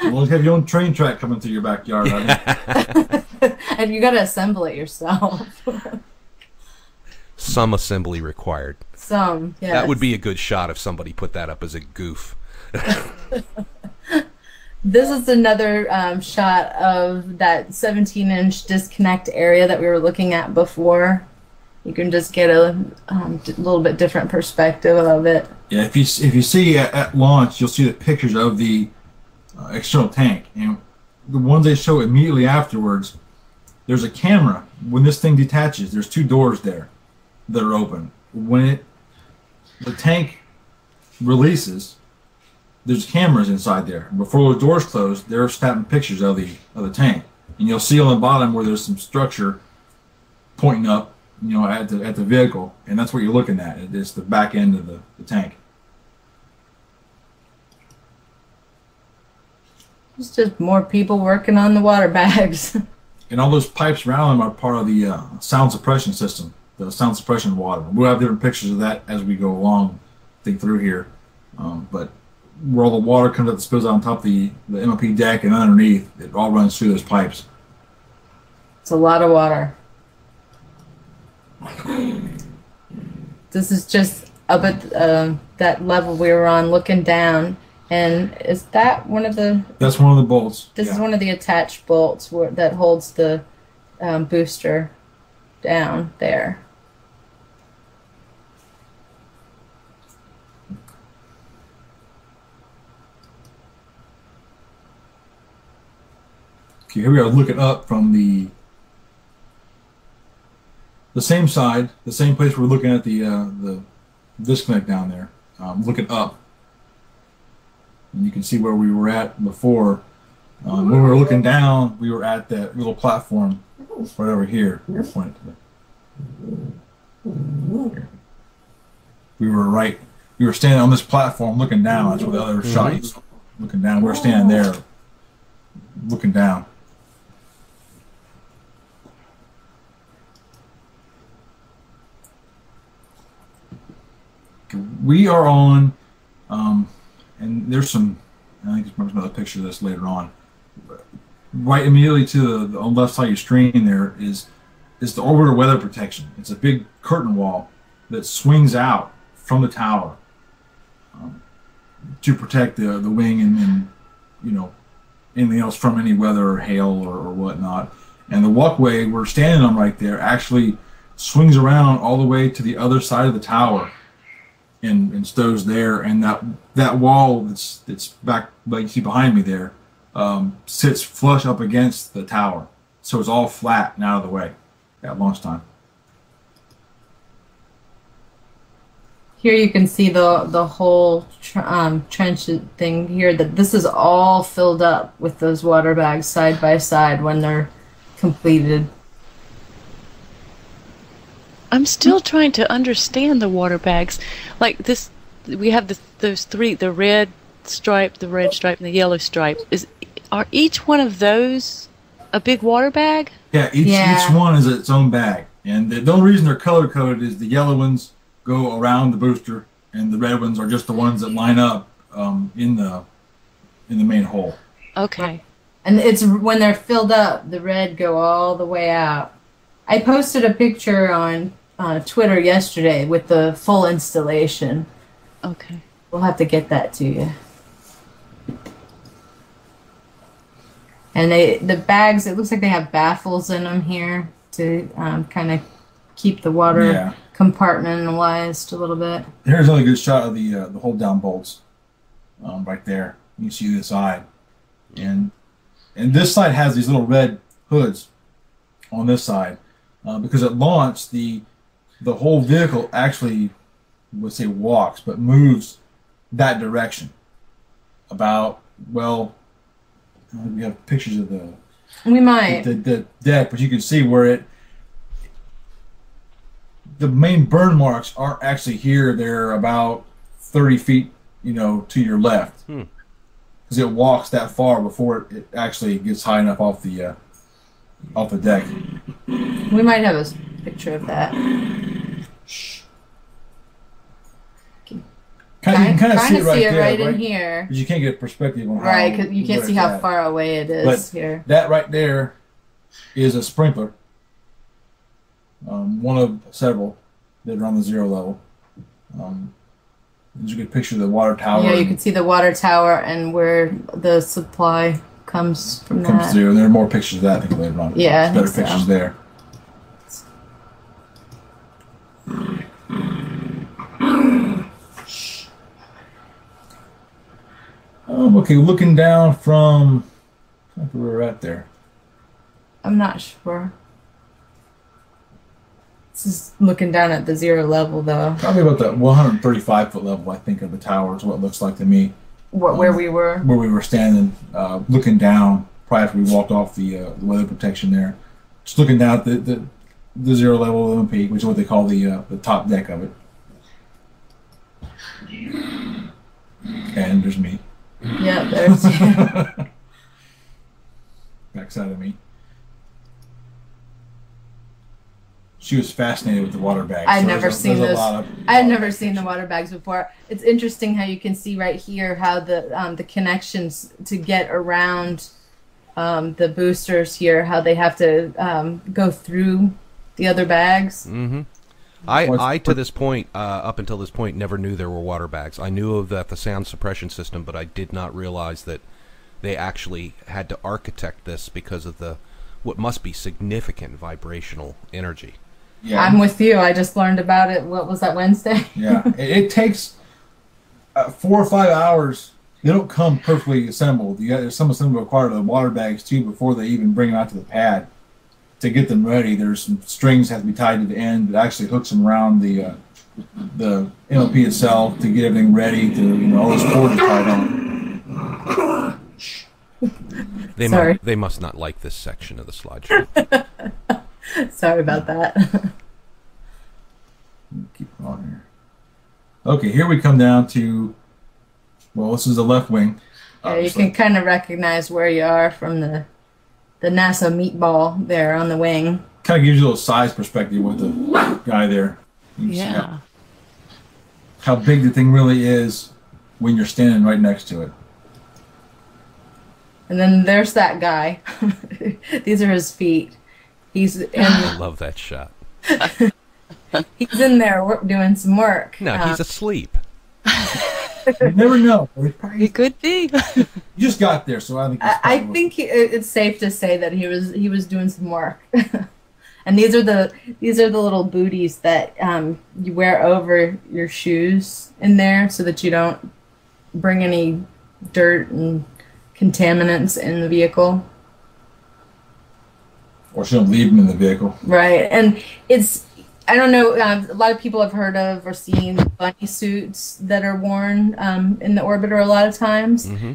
Well, you have your own train track coming through your backyard. right? and you gotta assemble it yourself. some assembly required Some, yeah. that would be a good shot if somebody put that up as a goof This is another um, shot of that 17 inch disconnect area that we were looking at before. You can just get a um, d- little bit different perspective of it. Yeah, if you if you see at, at launch, you'll see the pictures of the uh, external tank, and the ones they show immediately afterwards. There's a camera when this thing detaches. There's two doors there that are open. When it the tank releases, there's cameras inside there. Before the doors close, they're snapping pictures of the of the tank, and you'll see on the bottom where there's some structure pointing up, you know, at the at the vehicle, and that's what you're looking at. It's the back end of the, the tank. It's just more people working on the water bags. and all those pipes around them are part of the uh, sound suppression system the sound suppression water. We'll have different pictures of that as we go along, think through here. Um, but where all the water comes up that spills out on top of the, the MLP deck and underneath, it all runs through those pipes. It's a lot of water. This is just up at um that level we were on, looking down. And is that one of the? That's one of the bolts. This is one of the attached bolts where, that holds the um, booster down there. Here we are looking up from the the same side, the same place we're looking at the uh, the disconnect down there. Um, looking up, and you can see where we were at before. Um, when we were looking down, we were at that little platform right over here. We were right. We were standing on this platform looking down. That's where the other shot. Looking down. We were standing there, looking down. We are on, um, and there's some. I think there's another picture of this later on. Right immediately to the, the left side of your screen there is is the orbiter weather protection. It's a big curtain wall that swings out from the tower um, to protect the the wing and, and you know anything else from any weather or hail or, or whatnot. And the walkway we're standing on right there actually swings around all the way to the other side of the tower and, and stows there, and that that wall that's that's back, like you see behind me there, um, sits flush up against the tower, so it's all flat and out of the way at launch time. Here you can see the the whole tr- um, trench thing here. That this is all filled up with those water bags side by side when they're completed. I'm still trying to understand the water bags. Like this, we have the, those three: the red stripe, the red stripe, and the yellow stripe. Is are each one of those a big water bag? Yeah, each Yeah. each one is its own bag, and the, the only reason they're color coded is the yellow ones go around the booster, and the red ones are just the ones that line up um, in the in the main hole. Okay. And it's when they're filled up, the red go all the way out. I posted a picture on uh, Twitter yesterday with the full installation. Okay. We'll have to get that to you. And they the bags. It looks like they have baffles in them here to um, kind of keep the water Yeah. compartmentalized a little bit. Here's another good shot of the uh, the hold down bolts, um, right there. You see the side, and and this side has these little red hoods on this side uh, because at launch the the whole vehicle actually would say walks but moves that direction about well we have pictures of the We might. the, the deck, but you can see where it. The main burn marks aren't actually here. They're about thirty feet, you know, to your left, Hmm. because it walks that far before it, it actually gets high enough off the uh, off the deck. We might have a picture of that. Kind of, you can kind of see it right there, right right? in here. But you can't get a perspective on how Right, because you can't see how at. far away it is But- here. That right there is a sprinkler. Um, one of several that are on the zero level. Um, there's a good picture of the water tower. Yeah, you can see the water tower and where the supply comes from comes that. through. And there are more pictures of that I think later on. Yeah, I better think so. pictures there. Um, okay, looking down from I think we were at there. I'm not sure. This is looking down at the zero level though. Probably about the 135 foot level, I think, of the tower is what it looks like to me. What, where we were. Where we were standing, uh, looking down, prior after we walked off the, uh, the weather protection there. Just looking down at the, the, the zero level of the peak, which is what they call the, uh, the top deck of it. And there's me. Yeah, there's. backside of me. She was fascinated with the water bags. I'd So never a- seen a those. of- I had never seen the water bags before. It's interesting how you can see right here how the um, the connections to get around um, the boosters here, how they have to um, go through the other bags. Mm-hmm. I, I to this point, uh, up until this point, never knew there were water bags. I knew of that the sound suppression system, but I did not realize that they actually had to architect this because of the what must be significant vibrational energy. Yeah, I'm with you. I just learned about it. What was that Wednesday? yeah. It, it takes uh, four or five hours. They don't come perfectly assembled. You got there's some assembly required of the water bags too before they even bring them out to the pad. To get them ready, there's some strings have to be tied to the end that actually hooks them around the uh, the MLP itself to get everything ready. To you know all those cords tied on. They Sorry. Mu- they must not like this section of the slideshow. Sorry about that. Keep it on here. Okay, here we come down to. Well, this is the left wing. yeah, you can kind of recognize where you are from the the NASA meatball there on the wing. kind of gives you a little size perspective with the guy there. You can see Yeah. how, how big the thing really is when you're standing right next to it. And then there's that guy. These are his feet. He's in, I love that shot. he's in there doing some work. No, Uh, he's asleep. You never know. He probably- It could be. You just got there, so I think. it's I, I think he, it's safe to say that he was he was doing some work. and these are the these are the little booties that um, you wear over your shoes in there, so that you don't bring any dirt and contaminants in the vehicle. Or she don't leave him in the vehicle. Right, and it's I don't know. Um, a lot of people have heard of or seen bunny suits that are worn um, in the orbiter a lot of times. hmm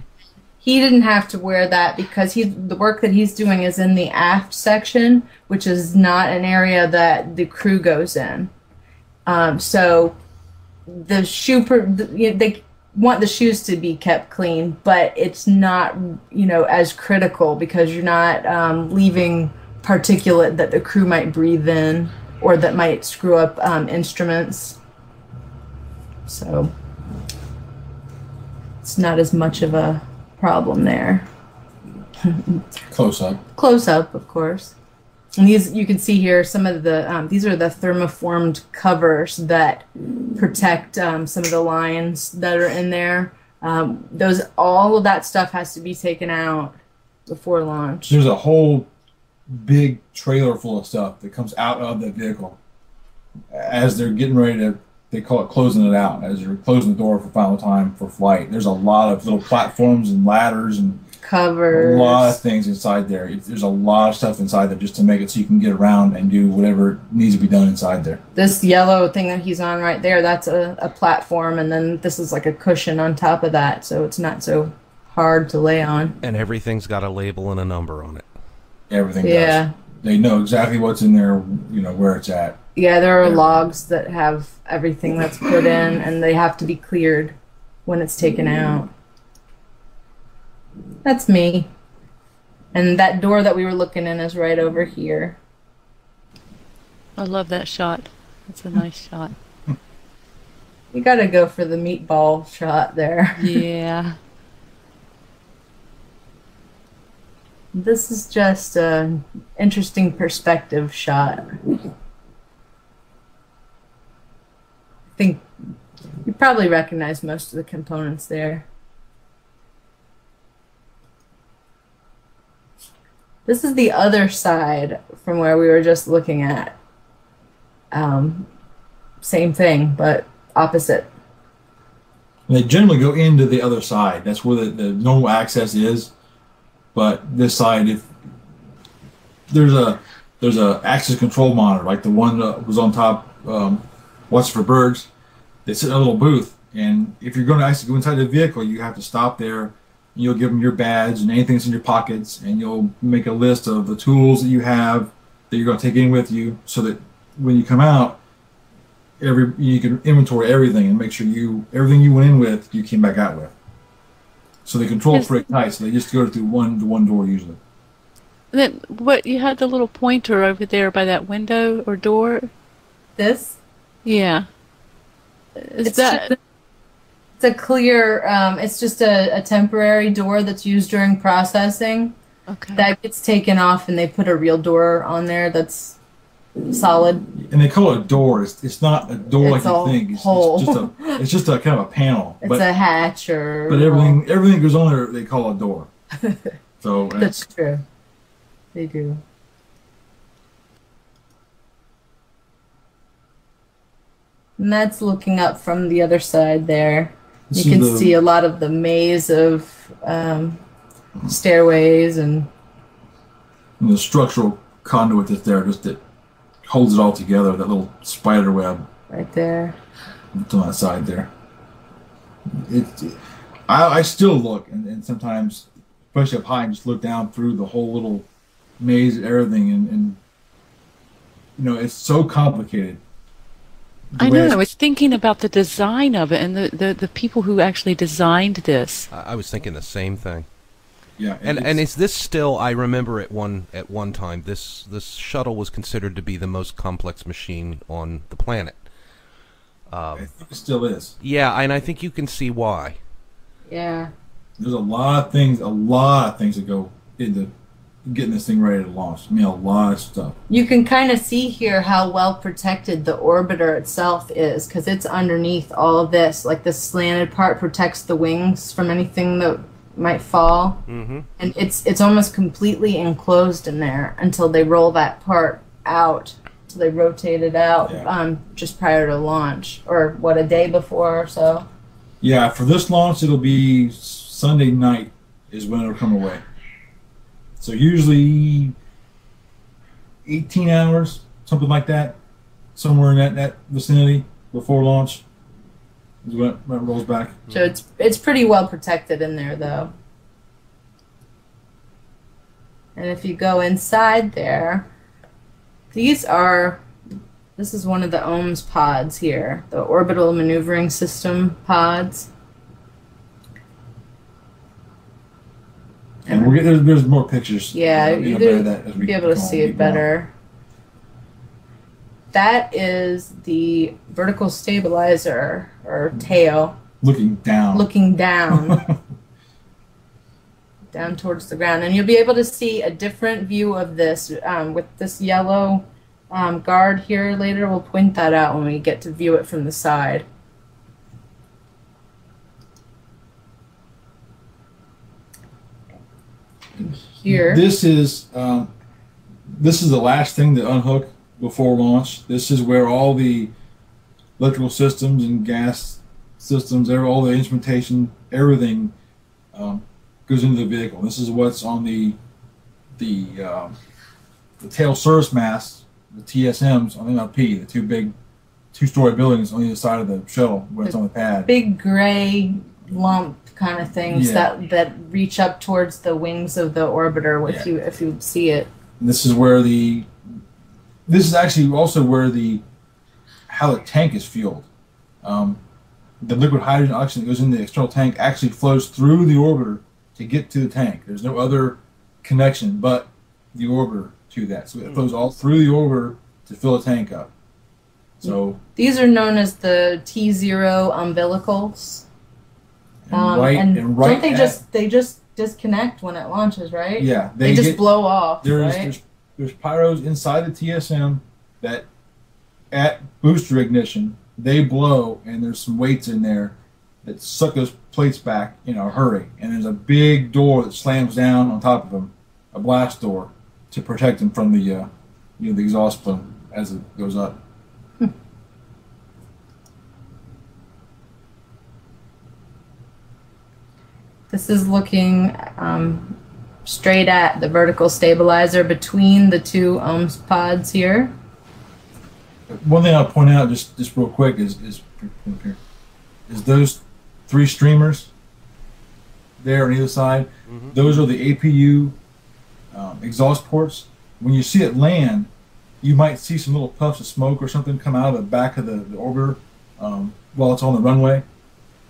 He didn't have to wear that because he the work that he's doing is in the aft section, which is not an area that the crew goes in. Um, so the shoe per, the, you know, they want the shoes to be kept clean, but it's not you know as critical because you're not um, leaving particulate that the crew might breathe in or that might screw up um, instruments. So it's not as much of a problem there. Close up. Close up, of course. And these you can see here some of the um, these are the thermoformed covers that protect um, some of the lines that are in there. Um, those all of that stuff has to be taken out before launch. There's a whole big trailer full of stuff that comes out of the vehicle as they're getting ready to. They call it closing it out as you're closing the door for final time for flight. There's a lot of little platforms and ladders and covers. a lot of things inside there. There's a lot of stuff inside there just to make it so you can get around and do whatever needs to be done inside there. This yellow thing that he's on right there, that's a, a platform, and then this is like a cushion on top of that, so it's not so hard to lay on. And everything's got a label and a number on it. Everything Yeah. does. They know exactly what's in there, you know, where it's at. Yeah, there are Yeah. logs that have everything that's put in, and they have to be cleared when it's taken mm. out. That's me. And that door that we were looking in is right over here. I love that shot. That's a nice shot. You gotta go for the meatball shot there. Yeah. This is just an interesting perspective shot. I think you probably recognize most of the components there. This is the other side from where we were just looking at. Um, same thing, but opposite. They generally go into the other side. That's where the, the normal access is. But this side, if there's a there's a access control monitor, like the one that was on top, um, watch for birds. They sit in a little booth, and if you're going to actually go inside the vehicle, you have to stop there. And you'll give them your badge and anything that's in your pockets, and you'll make a list of the tools that you have that you're going to take in with you, so that when you come out, every you can inventory everything and make sure you everything you went in with you came back out with. So they control it pretty tight. So they just go through one to one door usually. then what you had the little pointer over there by that window or door? This Yeah. Is It's that just- it's a clear. Um, it's just a, a temporary door that's used during processing. okay? That gets taken off, and they put a real door on there that's solid. And they call it a door. It's, it's not a door It's like a you think. It's, hole. it's just a it's just a kind of a panel. It's but a hatch or. but everything everything goes on there. They call a door. So That's true. They do. And that's looking up from the other side there. you can the- see a lot of the maze of um, stairways and the structural conduit that's there, just that holds it all together. That little spider web right there. to my side there. It, I, I still look, and, and sometimes, especially up high, and just look down through the whole little maze of everything, and, and you know, it's so complicated. The I know. I was thinking about the design of it and the, the, the people who actually designed this. I, I was thinking the same thing. Yeah, And it's- and is this still? I remember at one at one time this this shuttle was considered to be the most complex machine on the planet. Um, I think it still is. Yeah, and I think you can see why. Yeah. There's a lot of things, a lot of things that go into getting this thing ready to launch. I mean, a lot of stuff. You can kind of see here how well protected the orbiter itself is because it's underneath all of this. Like the slanted part protects the wings from anything that might fall. Mm-hmm. and it's it's almost completely enclosed in there until they roll that part out until they rotate it out Yeah. um, just prior to launch or what a day before or so Yeah, for this launch, it'll be Sunday night is when it'll come away. So usually 18 hours, something like that, somewhere in that, that vicinity before launch when it, rolls back. so it's it's pretty well protected in there though and if you go inside there these are this is one of the OMS pods here the orbital maneuvering system pods And we're getting, there's, there's more pictures. Yeah, you a bit of could that as we be able to see it better. That is the vertical stabilizer or tail Looking down. looking down, down towards the ground. And you'll be able to see a different view of this um, with this yellow um, guard here later. We'll point that out when we get to view it from the side. Here. This is um, this is the last thing to unhook before launch. This is where all the electrical systems and gas systems, all the instrumentation, everything um, goes into the vehicle. This is what's on the the um, the tail service masts, the TSMs on the MLP, the two big two-story buildings on either side of the shuttle when it's on the pad. big gray lump kind of things Yeah. that that reach up towards the wings of the orbiter if Yeah. you if you see it. And this is where the this is actually also where the how the tank is fueled. Um, the liquid hydrogen oxygen that goes in the external tank actually flows through the orbiter to get to the tank. There's no other connection but the orbiter to that. So it flows all through the orbiter to fill a tank up. So These are known as the T zero umbilicals. and Um, right and and right don't they at- just they just disconnect when it launches, right? yeah They, just get- blow off, There's, right? there's there's pyros inside the TSM that at booster ignition they blow and there's some weights in there that suck those plates back in a hurry and there's a big door that slams down on top of them a blast door to protect them from the uh, you know the exhaust plume as it goes up This is looking um, straight at the vertical stabilizer between the two OMS pods here. One thing I'll point out just just real quick is is is those three streamers there on either side. Those are the APU um, exhaust ports. When you see it land, you might see some little puffs of smoke or something come out of the back of the, the orbiter um, while it's on the runway.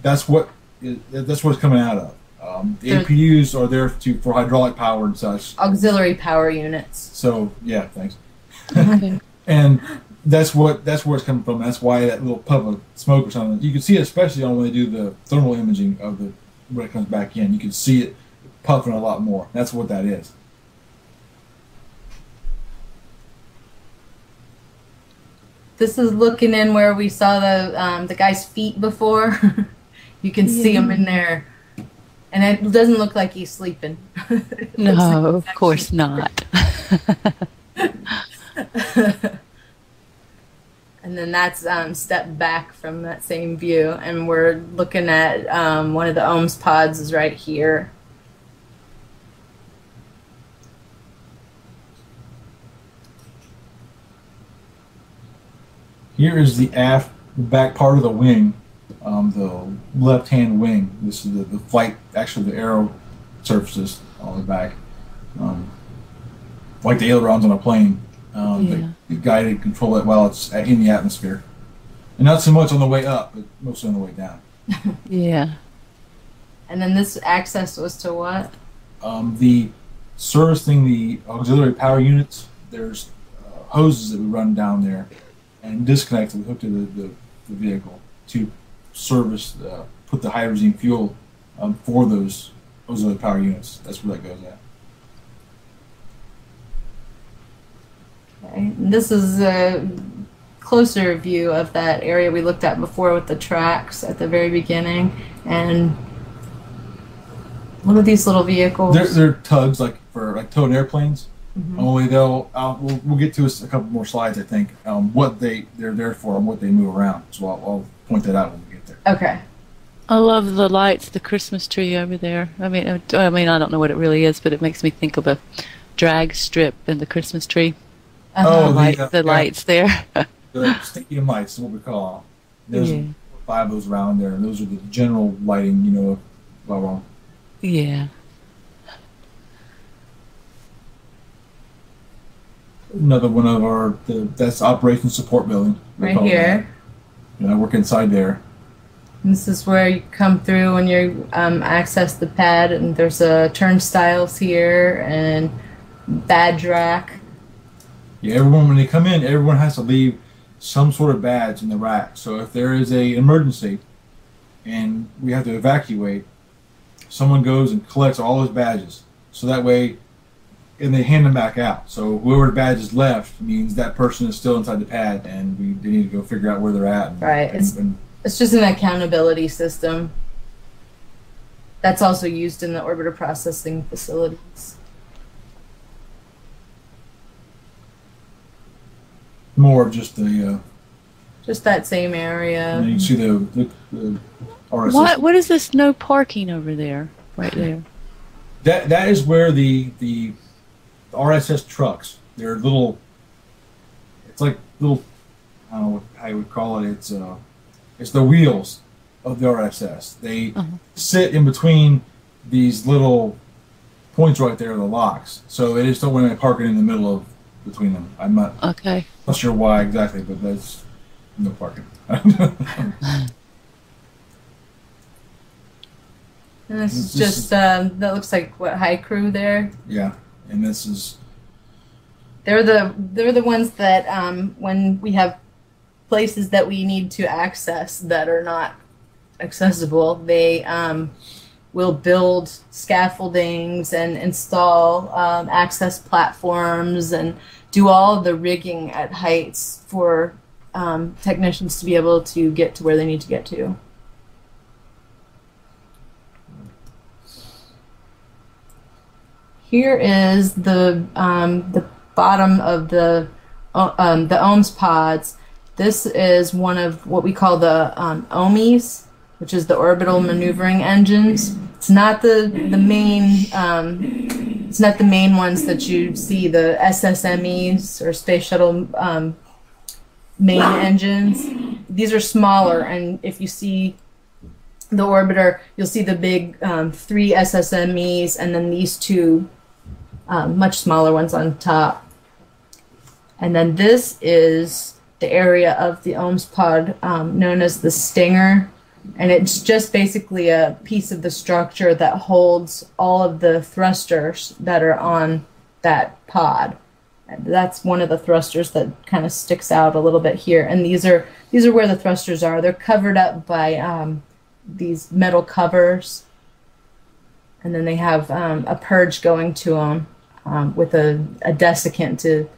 That's what is, that's what it's coming out of. Um, the They're- APUs are there to for hydraulic power and such. Auxiliary power units. So yeah, thanks. And that's what that's where it's coming from. That's why that little puff of smoke or something. You can see it especially on when they do the thermal imaging of the when it comes back in. You can see it puffing a lot more. That's what that is. This is looking in where we saw the um, the guy's feet before. you can see him in there, and it doesn't look like he's sleeping. It looks like No, he's of course not. And then that's um, step back from that same view, and we're looking at um, one of the OMS pods is right here. Here is the aft, back part of the wing, um, the left-hand wing. This is the, the flight, actually the aero surfaces on the back, um, like the ailerons on a plane. Um, Yeah. the, the guided control it while it's in the atmosphere, and not so much on the way up, but mostly on the way down. Yeah. And then this access was to what? Um, the servicing the auxiliary power units, there's uh, hoses that we run down there and disconnect and hook to the, the, the vehicle to service, uh, put the hydrogen fuel um, for those auxiliary power units. That's where that goes at. Okay. This is a closer view of that area we looked at before with the tracks at the very beginning. And what are these little vehicles? They're, they're tugs like for like towing airplanes. Only they'll uh, we'll, we'll get to us a couple more slides I think um, what they they're there for and what they move around. So I'll, I'll point that out when we get there. okay. I love the lights, the Christmas tree over there. I mean, uh, I mean, I don't know what it really is, but it makes me think of a drag strip and the Christmas tree. Uh-huh. Oh, the, uh, the yeah. lights there. The stadium lights what we call them. There's Yeah. five of those around there, and those are the general lighting, you know, blah blah. yeah. Another one of our the, that's operation support building. we right call it here. that. And I work inside there. This is where you come through when you um, access the pad, and there's a turnstiles here and badge rack. Yeah, everyone when they come in, everyone has to leave some sort of badge in the rack. So if there is a emergency and we have to evacuate, someone goes and collects all those badges. So that way, and they hand them back out. So whoever the badge is left means that person is still inside the pad, and we they need to go figure out where they're at. And, Right, And, it's- and It's just an accountability system. That's also used in the orbiter processing facilities. More of just the. Uh, Just that same and area. you can see the, the, the RSS. What? What is this? No parking over there, right there. That that is where the the RSS trucks. They're little. It's like little. I don't know what, how you would call it. It's uh, it's the wheels of the RSS. They Uh-huh. sit in between these little points right there, the locks. So they just don't want to park it in the middle of between them. I'm not Okay. Not sure why exactly, but that's no parking. And this is This just, um, that looks like what, high crew there? yeah, and this is They're the, they're the ones that, um, when we have places that we need to access that are not accessible, they, um, will build scaffoldings and install, um, access platforms and do all the rigging at heights for, um, technicians to be able to get to where they need to get to. Here is the um, the bottom of the um, the OMS pods. This is one of what we call the um, OMEs, which is the orbital maneuvering engines. It's not the the main um, it's not the main ones that you see the SSMEs or space shuttle um, main engines. These are smaller, and if you see the orbiter, you'll see the big um, three SSMEs and then these two um, much smaller ones on top. And then this is the area of the OMS pod um, known as the stinger. And it's just basically a piece of the structure that holds all of the thrusters that are on that pod. That's one of the thrusters that kind of sticks out a little bit here. And these are these are where the thrusters are. They're covered up by um, these metal covers, and then they have um, a purge going to them um, with a, a desiccant to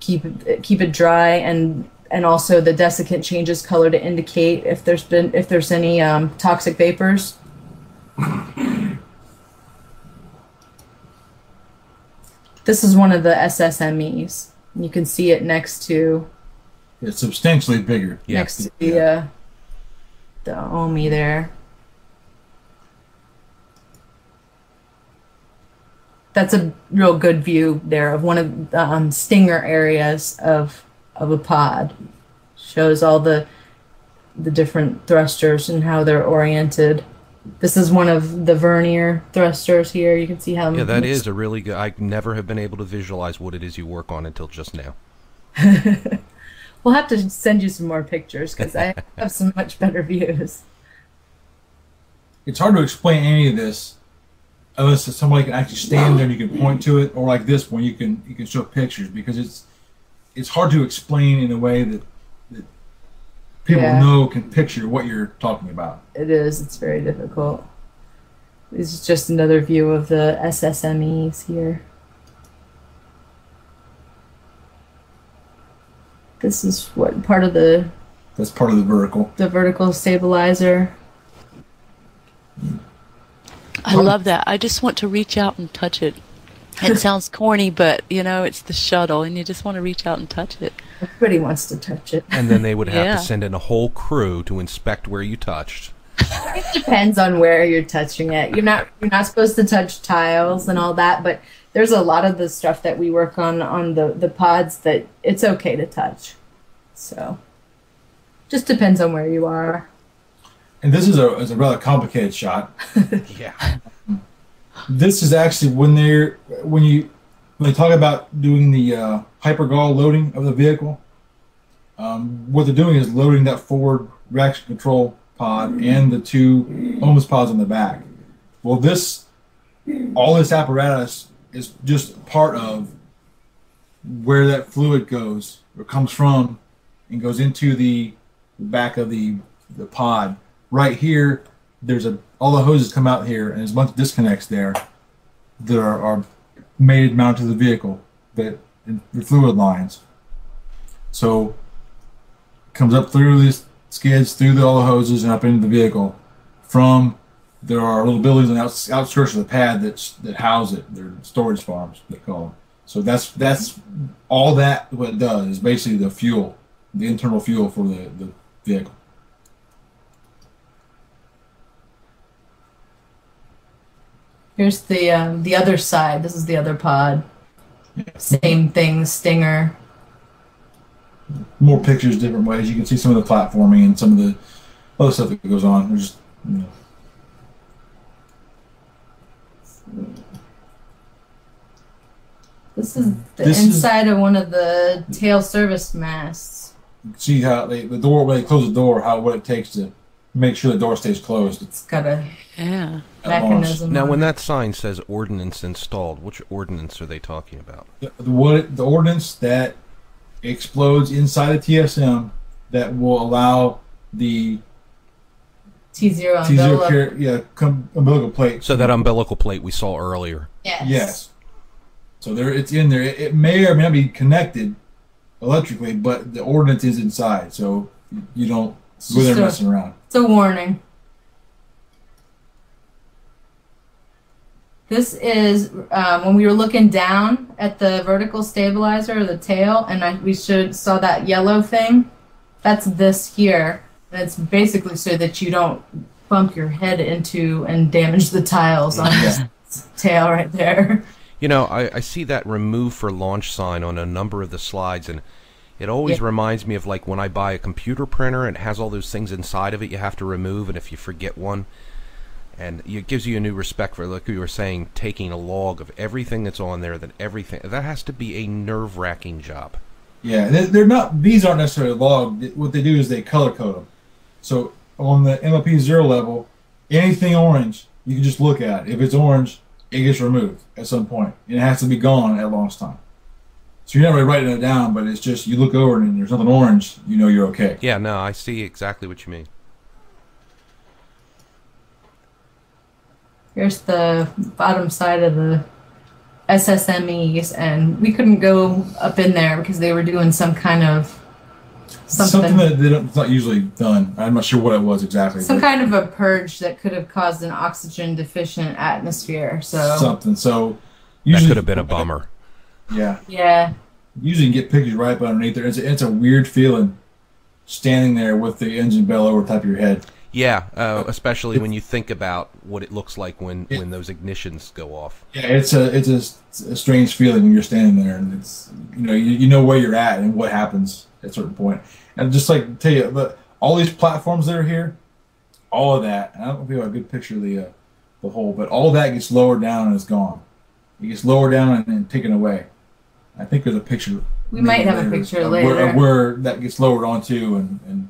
keep keep it dry and and also the desiccant changes color to indicate if there's been if there's any um, toxic vapors. This is one of the SSMEs. You can see it next to It's substantially bigger. Yeah. next to the uh, the OME there. That's a real good view there of one of the um, stinger areas of of a pod. Shows all the the different thrusters and how they're oriented. This is one of the vernier thrusters here. You can see how Yeah, that is a really good. I never have been able to visualize what it is you work on until just now. We'll have to send you some more pictures because I have some much better views. It's hard to explain any of this unless somebody can actually stand there and you can point to it, or like this one, you can you can show pictures because it's it's hard to explain in a way that that people Yeah. know can picture what you're talking about. It is. It's very difficult. This is just another view of the SSMEs here. This is what part of the That's part of the vertical. the vertical stabilizer. I love that. I just want to reach out and touch it. It sounds corny, but you know, it's the shuttle, and you just want to reach out and touch it. Everybody wants to touch it. And then they would have Yeah. to send in a whole crew to inspect where you touched. It depends on where you're touching it. You're not you're not supposed to touch tiles and all that, but there's a lot of the stuff that we work on on the the pods that it's okay to touch. So just depends on where you are. And this is a is a rather complicated shot. Yeah. This is actually when they're when you when they talk about doing the uh, hypergol loading of the vehicle. Um, what they're doing is loading that forward reaction control pod and the two OMS pods on the back. Well, this all this apparatus is just part of where that fluid goes or comes from and goes into the back of the the pod. Right here, there's a all the hoses come out here, and there's a bunch of disconnects there that are, are mated mounted to the vehicle that the fluid lines. So comes up through these skids, through the, all the hoses, and up into the vehicle. From there are little buildings on the outs- outskirts of the pad that that house it. They're storage farms they call them. So that's that's all that what it does is basically the fuel, the internal fuel for the, the vehicle. Here's the um, the other side. This is the other pod. Same thing, stinger. more pictures different ways. You can see some of the platforming and some of the other stuff that goes on. There's, you know, This is the This is- inside of one of the tail service masts. you see how they, the door when they close the door, how what it takes to make sure the door stays closed. It's got a Yeah. At launch. mechanism. Now, when that sign says ordinance installed, which ordinance are they talking about? The, the, what the ordnance that explodes inside the TSM that will allow the T zero T zero umbrella. car- yeah com- umbilical plate. So that umbilical plate we saw earlier. Yes. Yes. So there, it's in there. It, it may or may not be connected electrically, but the ordinance is inside, so you don't It's go there messing around. It's a warning. This is um, when we were looking down at the vertical stabilizer, the tail, and I, we should saw that yellow thing. That's this here, it's basically so that you don't bump your head into and damage the tiles on this tail right there. You know, I, I see that remove for launch sign on a number of the slides, and it always Yeah. reminds me of like when I buy a computer printer and it has all those things inside of it you have to remove, and if you forget one, and it gives you a new respect for, like you were saying, taking a log of everything that's on there. That everything that has to be a nerve wracking job. Yeah, they- they're not. These aren't necessarily logged. What they do is they color code them. So on the MLP zero level, anything orange you can just look at. If it's orange, it gets removed at some point, and it has to be gone at launch time. So you're not really writing it down, but it's just you look over and there's nothing orange, you know you're okay. Yeah, no, I see exactly what you mean. Here's the bottom side of the SSMEs, and we couldn't go up in there because they were doing some kind of something, Something that they don't, it's not usually done. I'm not sure what it was exactly. some kind of a purge that could have caused an oxygen deficient atmosphere. So something. So That usually could have been a bummer. Yeah, yeah, usually you can get pictures right up underneath there. It's a, it's a weird feeling standing there with the engine bell over top of your head. Yeah, uh, especially when you think about what it looks like when, when those ignitions go off. Yeah, it's a it's a, a strange feeling when you're standing there, and it's you know you, you know where you're at and what happens at a certain point. And just like tell you, the, all these platforms that are here, all of that. And I don't know if you have a good picture of the uh, the whole, but all that gets lowered down and is gone. It gets lowered down and, and taken away. I think there's a picture. We might have a picture of Where, later. of where that gets lowered onto and, and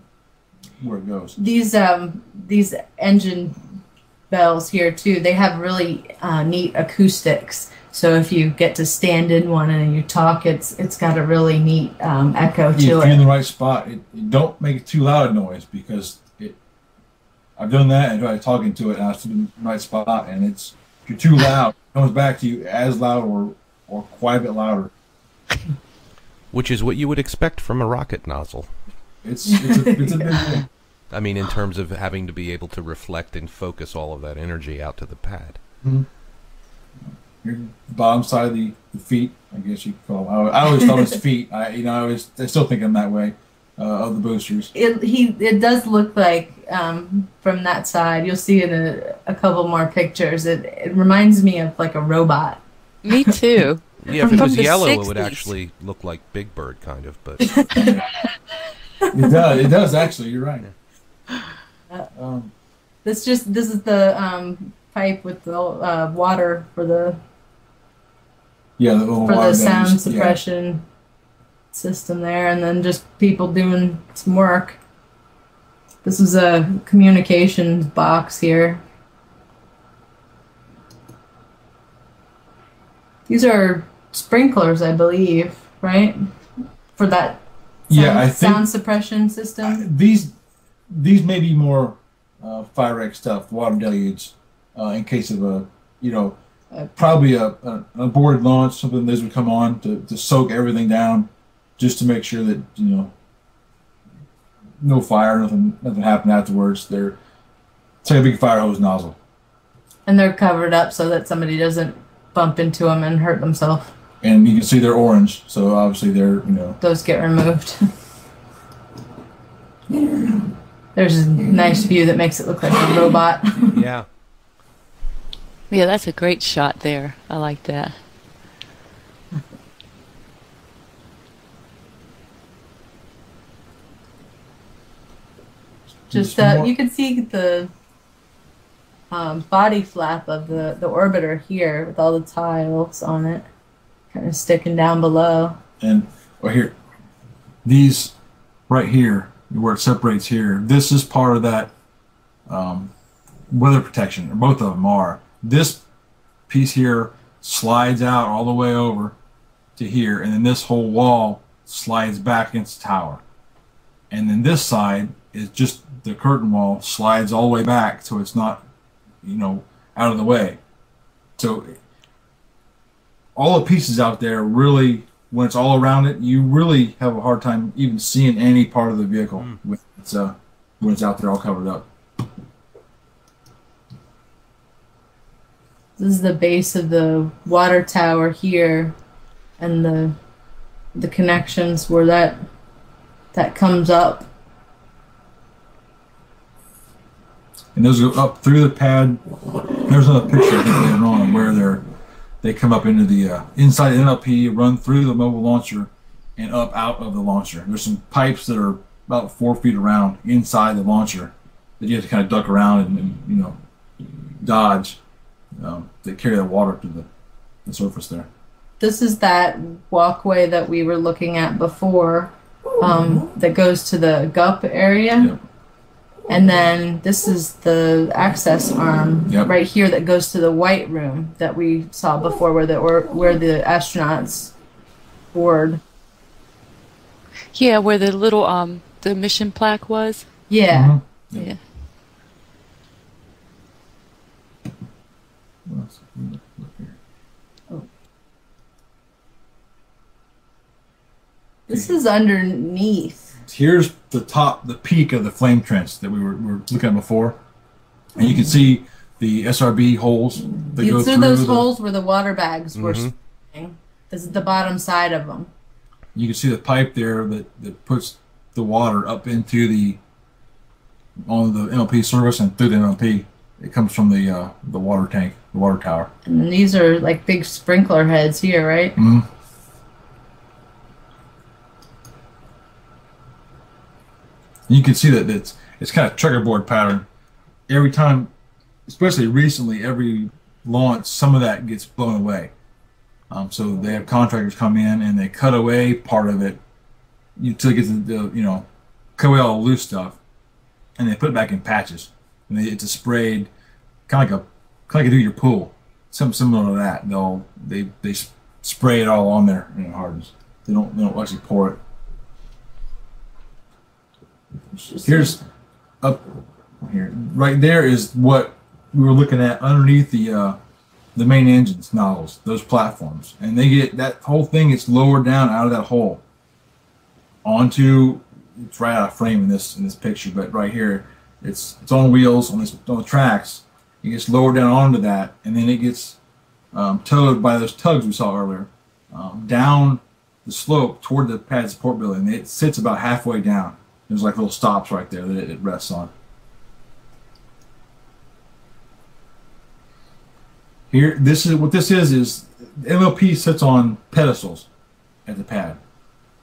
where it goes. these um these engine bells here too. They have really uh, neat acoustics. So if you get to stand in one and you talk, it's it's got a really neat um, echo if to you're in the right spot, it, it don't make too loud a noise because it. I've done that and tried talking to it, and I was in the right spot, and it's if you're too loud, it comes back to you as loud or or quite a bit louder. Which is what you would expect from a rocket nozzle. It's it's a, it's a big thing. I mean, in terms of having to be able to reflect and focus all of that energy out to the pad. Your bottom side of the, the feet, I guess you could call. Them. I, I always thought it was feet. I you know I always I still think them that way uh, of the boosters. It he it does look like um, from that side. You'll see in a, a couple more pictures. It it reminds me of like a robot. Me too. Yeah, if it was the yellow, it would actually look like Big Bird, kind of. But It does. It does actually. You're right. Um, This just this is the um, pipe with the uh, water for the yeah, the for the sound damage, yeah. suppression system there, and then just people doing some work. This is a communications box here. These are sprinklers, I believe, right? For that Yeah, I think- sound suppression system. these these may be more uh, fire wreck stuff, water deluge, uh, in case of a you know uh, probably a, a an aborted launch, something those would come on to, to soak everything down, just to make sure that you know no fire, nothing nothing happened afterwards. They're it's like a big fire hose nozzle. And they're covered up so that somebody doesn't bump into them and hurt themselves. And you can see they're orange, so obviously they're you know Those get removed. There's a nice view that makes it look like a robot. yeah, Yeah, that's a great shot there. I like that. Just uh, you can see the um, body flap of the the orbiter here with all the tiles on it, kind of sticking down below. and well here. These right here where it separates here this is part of that um, weather protection or both of them are. This piece here slides out all the way over to here and then this whole wall slides back against the tower. And then this side is just the curtain wall slides all the way back so it's not you know out of the way. So all the pieces out there really when it's all around it you really have a hard time even seeing any part of the vehicle when it's uh when it's out there all covered up. This is the base of the water tower here, and the the connections where that that comes up. and those go up through the pad. There's another picture I think later on where they're they come up into the uh, inside the MLP run through the mobile launcher and up out of the launcher there's some pipes that are about four feet around inside the launcher that you have to kind of duck around and, and you know dodge um, that carry the water to the, the surface there This is that walkway that we were looking at before, um, that goes to the gup area. Yep. And then this is the access arm Yep. right here that goes to the white room that we saw before, where the or where the astronauts board. Yeah, where the little um the mission plaque was. Yeah. Mhm. Yeah. What else? Look- look here. This is underneath. Here's the top, the peak of the flame trench that we were, were looking at before, and you can see the SRB holes that go These through are those the, Mm-hmm. holes where the water bags were. sitting. This is the bottom side of them. You can see the pipe there that, that puts the water up into the on the MLP service and through the MLP. It comes from the uh, the water tank, the water tower. And these are like big sprinkler heads here, right? Mhm. You can see that it's it's kind of checkerboard pattern. Every time, especially recently, every launch, some of that gets blown away. Um, so they have contractors come in and they cut away part of it until it gets the, the you know cut away all the loose stuff, and they put it back in patches. And they, it's a sprayed, kind of like a kind of like you do your pool, something similar to that. They'll they they spray it all on there and it hardens. They don't they don't actually pour it. Here's up here. Right there is what we were looking at underneath the uh, the main engines nozzles, those platforms, and they get that whole thing gets lowered down out of that hole onto. It's right out of frame in this in this picture, but right here, it's it's on wheels on this on the tracks. It gets lowered down onto that, and then it gets um, towed by those tugs we saw earlier um, down the slope toward the pad support building. It sits about halfway down. There's like little stops right there that it, rests on. Here, this is what this is. Is MLP sits on pedestals at the pad.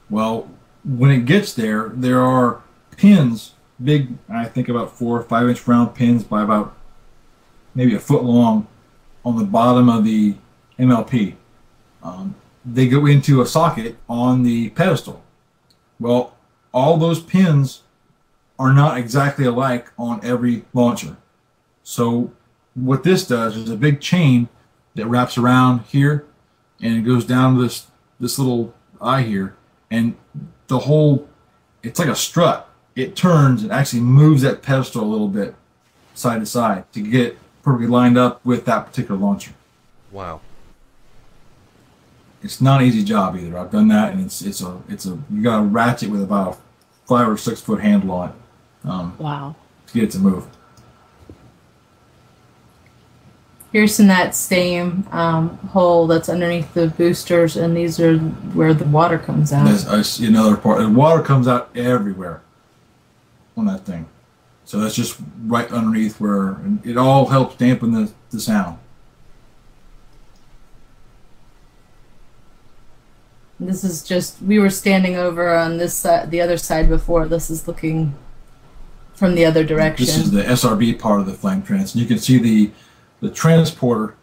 Well, when it gets there, there are pins, big, I think about four or five inch round pins by about maybe a foot long, on the bottom of the MLP. Um, they go into a socket on the pedestal. Well, all those pins are not exactly alike on every launcher. So what this does is a big chain that wraps around here and it goes down to this this little eye here and the whole it's like a strut. It turns and actually moves that pedestal a little bit side to side to get perfectly lined up with that particular launcher. Wow. It's not an easy job either. I've done that and it's it's a it's a you got a ratchet with about a five or six foot handle on it um, Wow. to get it to move. Here's in that same um, hole that's underneath the boosters, and these are where the water comes out. I see another part. The water comes out everywhere on that thing. So that's just right underneath where and it all helps dampen the, the sound. This is just we were standing over on this side, the other side before. This is looking from the other direction. This is the SRB part of the flame trench. And you can see the the transporter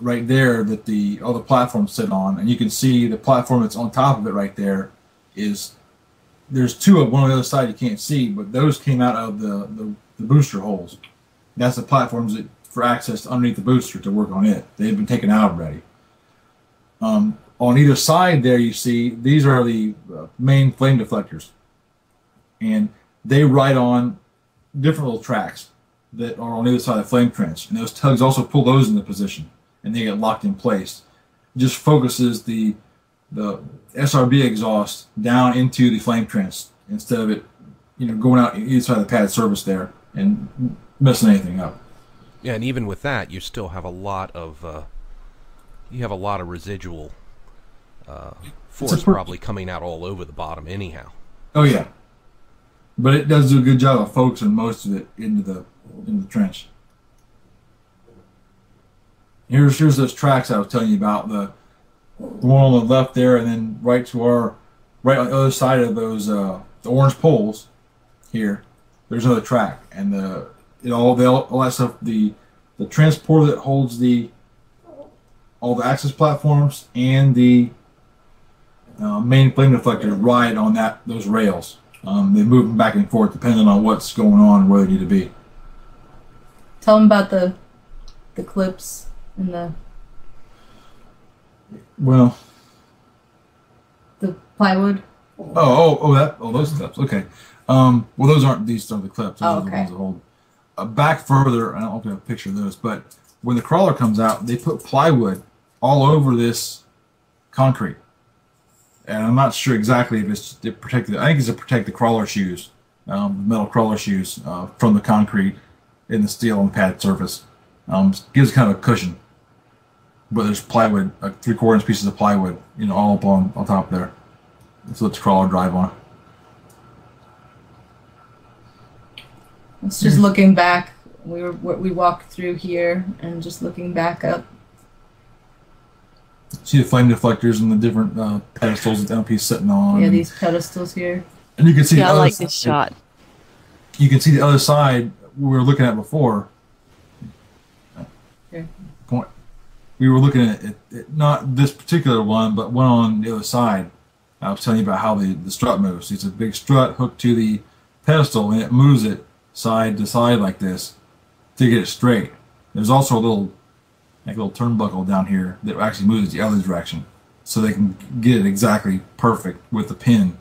right there that the all the platforms sit on, and you can see the platform that's on top of it right there is there's two of one on the other side you can't see, but those came out of the, the, the booster holes. That's the platforms that for access to underneath the booster to work on it. They've been taken out already. Um, on either side there, you see these are the uh, main flame deflectors, and they ride on different little tracks that are on either side of the flame trench, and those tugs also pull those into position, and they get locked in place. It just focuses the the SRB exhaust down into the flame trench instead of it, you know, going out either side of the pad service there and messing anything up. Yeah, and even with that, you still have a lot of uh, you have a lot of residual uh, force probably coming out all over the bottom anyhow. Oh yeah, but it does do a good job of focusing most of it into the into the trench. Here's here's those tracks I was telling you about the, the one on the left there, and then right to our right on the other side of those uh, the orange poles here. There's another track, and the it all the all that stuff the the transporter that holds the all the access platforms and the uh, main flame deflector ride on that those rails Um, they move them back and forth depending on what's going on and where they need to be. Tell them about the the clips and the Well, the plywood. oh, oh, oh, that, oh, those clips. Okay. Um, well, those aren't these are the clips. Those Oh, are the okay. ones that hold. Uh, back further, I don't know if a picture of this, but when the crawler comes out, they put plywood all over this concrete. And I'm not sure exactly if it's to protect the. I think it's to protect the crawler shoes, um, metal crawler shoes, uh, from the concrete and the steel and pad surface. Um, gives kind of a cushion. But there's plywood, like three quarter inch pieces of plywood, you know, all up on, on top there. What the crawler drive on. It's just looking back. We were we walked through here and just looking back up. See the flame deflectors and the different uh, pedestals that the LP's sitting on. Yeah, and, these pedestals here. and you can see Yeah, the I other like side- this shot. You can see the other side we were looking at before. Here. Point. We were looking at, at, at not this particular one, but one on the other side. I was telling you about how the, the strut moves. It's a big strut hooked to the pedestal, and it moves it side to side like this to get it straight. There's also a little like a little turnbuckle down here that actually moves the other direction, so they can get it exactly perfect with the pin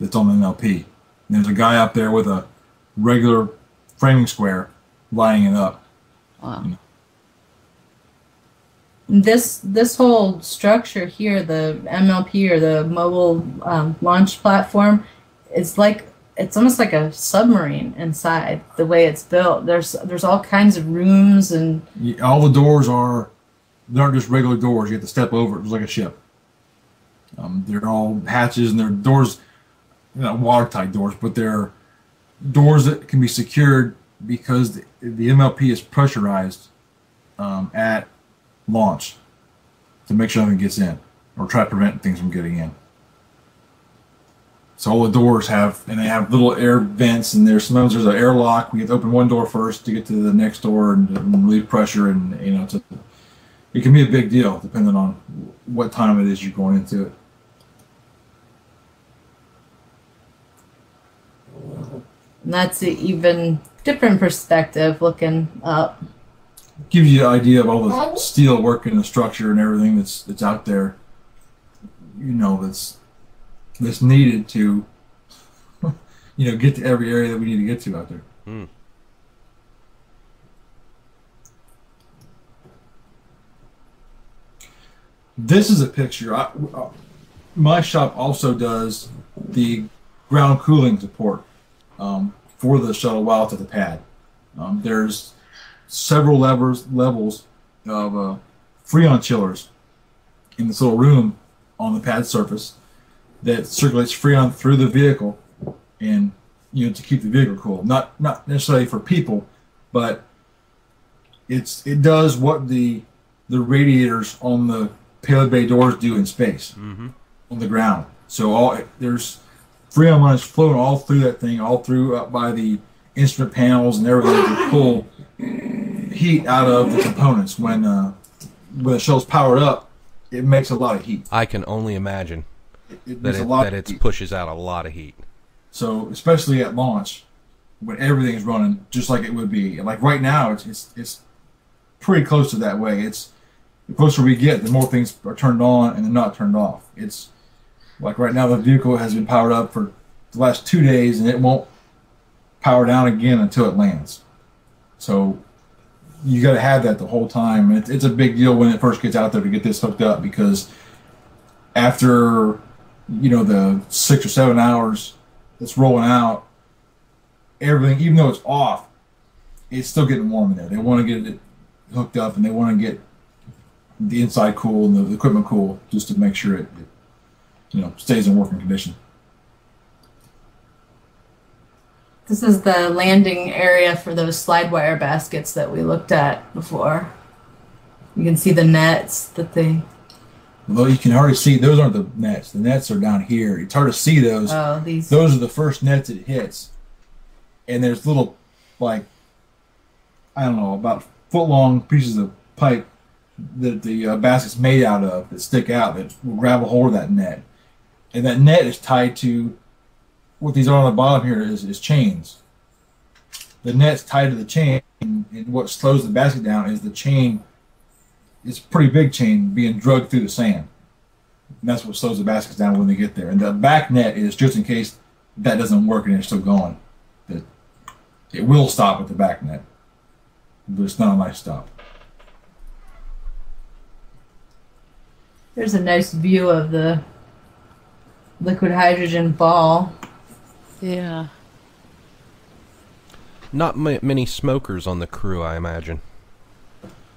that's on the MLP. And there's a guy up there with a regular framing square lining it up. Wow. This this whole structure here, the MLP or the mobile um, launch platform, it's like it's almost like a submarine inside the way it's built. There's there's all kinds of rooms and Y- All the doors are, they aren't just regular doors. You have to step over it. It's like a ship. Um, they're all hatches and they're doors, not watertight doors, but they're doors that can be secured because the, the MLP is pressurized um, at launch to make sure nothing gets in or try to prevent things from getting in. So all the doors have, and they have little air vents, and there's sometimes there's an airlock. We have to open one door first to get to the next door and, relieve pressure, and you know, a, it can be a big deal depending on what time it is you're going into it. and that's an even different perspective looking up. Gives you an idea of all the steel work and the structure and everything that's that's out there. You know, that's that's needed to, you know, get to every area that we need to get to out there. This is a picture. I, uh, my shop also does the ground cooling support um, for the shuttle while it's at the pad. Um, there's several levers levels of uh, freon chillers in this little room on the pad surface that circulates freon through the vehicle and you know to keep the vehicle cool. Not not necessarily for people, but it's it does what the the radiators on the payload bay doors do in space Mm-hmm. on the ground. So all there's freon lines flowing all through that thing, all through up by the instrument panels and everything to pull heat out of the components. When uh, when the shuttle's powered up, it makes a lot of heat. I can only imagine It, it that it, a lot that it pushes out a lot of heat. So especially at launch, when everything is running just like it would be. Like right now, it's it's, it's pretty close to that way. It's the closer we get, the more things are turned on and they're not turned off. It's like right now, the vehicle has been powered up for the last two days, and it won't power down again until it lands. So you got to have that the whole time. It, it's a big deal when it first gets out there to get this hooked up because after you know the six or seven hours that's rolling out, everything, even though it's off, it's still getting warm in there. They want to get it hooked up and they want to get the inside cool and the, equipment cool just to make sure it, it you know stays in working condition. This is the landing area for those slide wire baskets that we looked at before. You can see the nets that they. Although you can hardly see those aren't the nets. The nets are down here. It's hard to see those. Oh, these. those are the first nets it hits. And there's little, like, I don't know, about foot long pieces of pipe that the uh, basket's made out of that stick out that will grab a hold of that net. And that net is tied to what these are on the bottom here is, is chains. The net's tied to the chain, and, and what slows the basket down is the chain. It's a pretty big chain being drugged through the sand. And that's what slows the baskets down when they get there. And the back net is just in case that doesn't work and they're still going. That it will stop at the back net, but it's not a nice stop. There's a nice view of the liquid hydrogen ball. Yeah. Not m- many smokers on the crew, I imagine.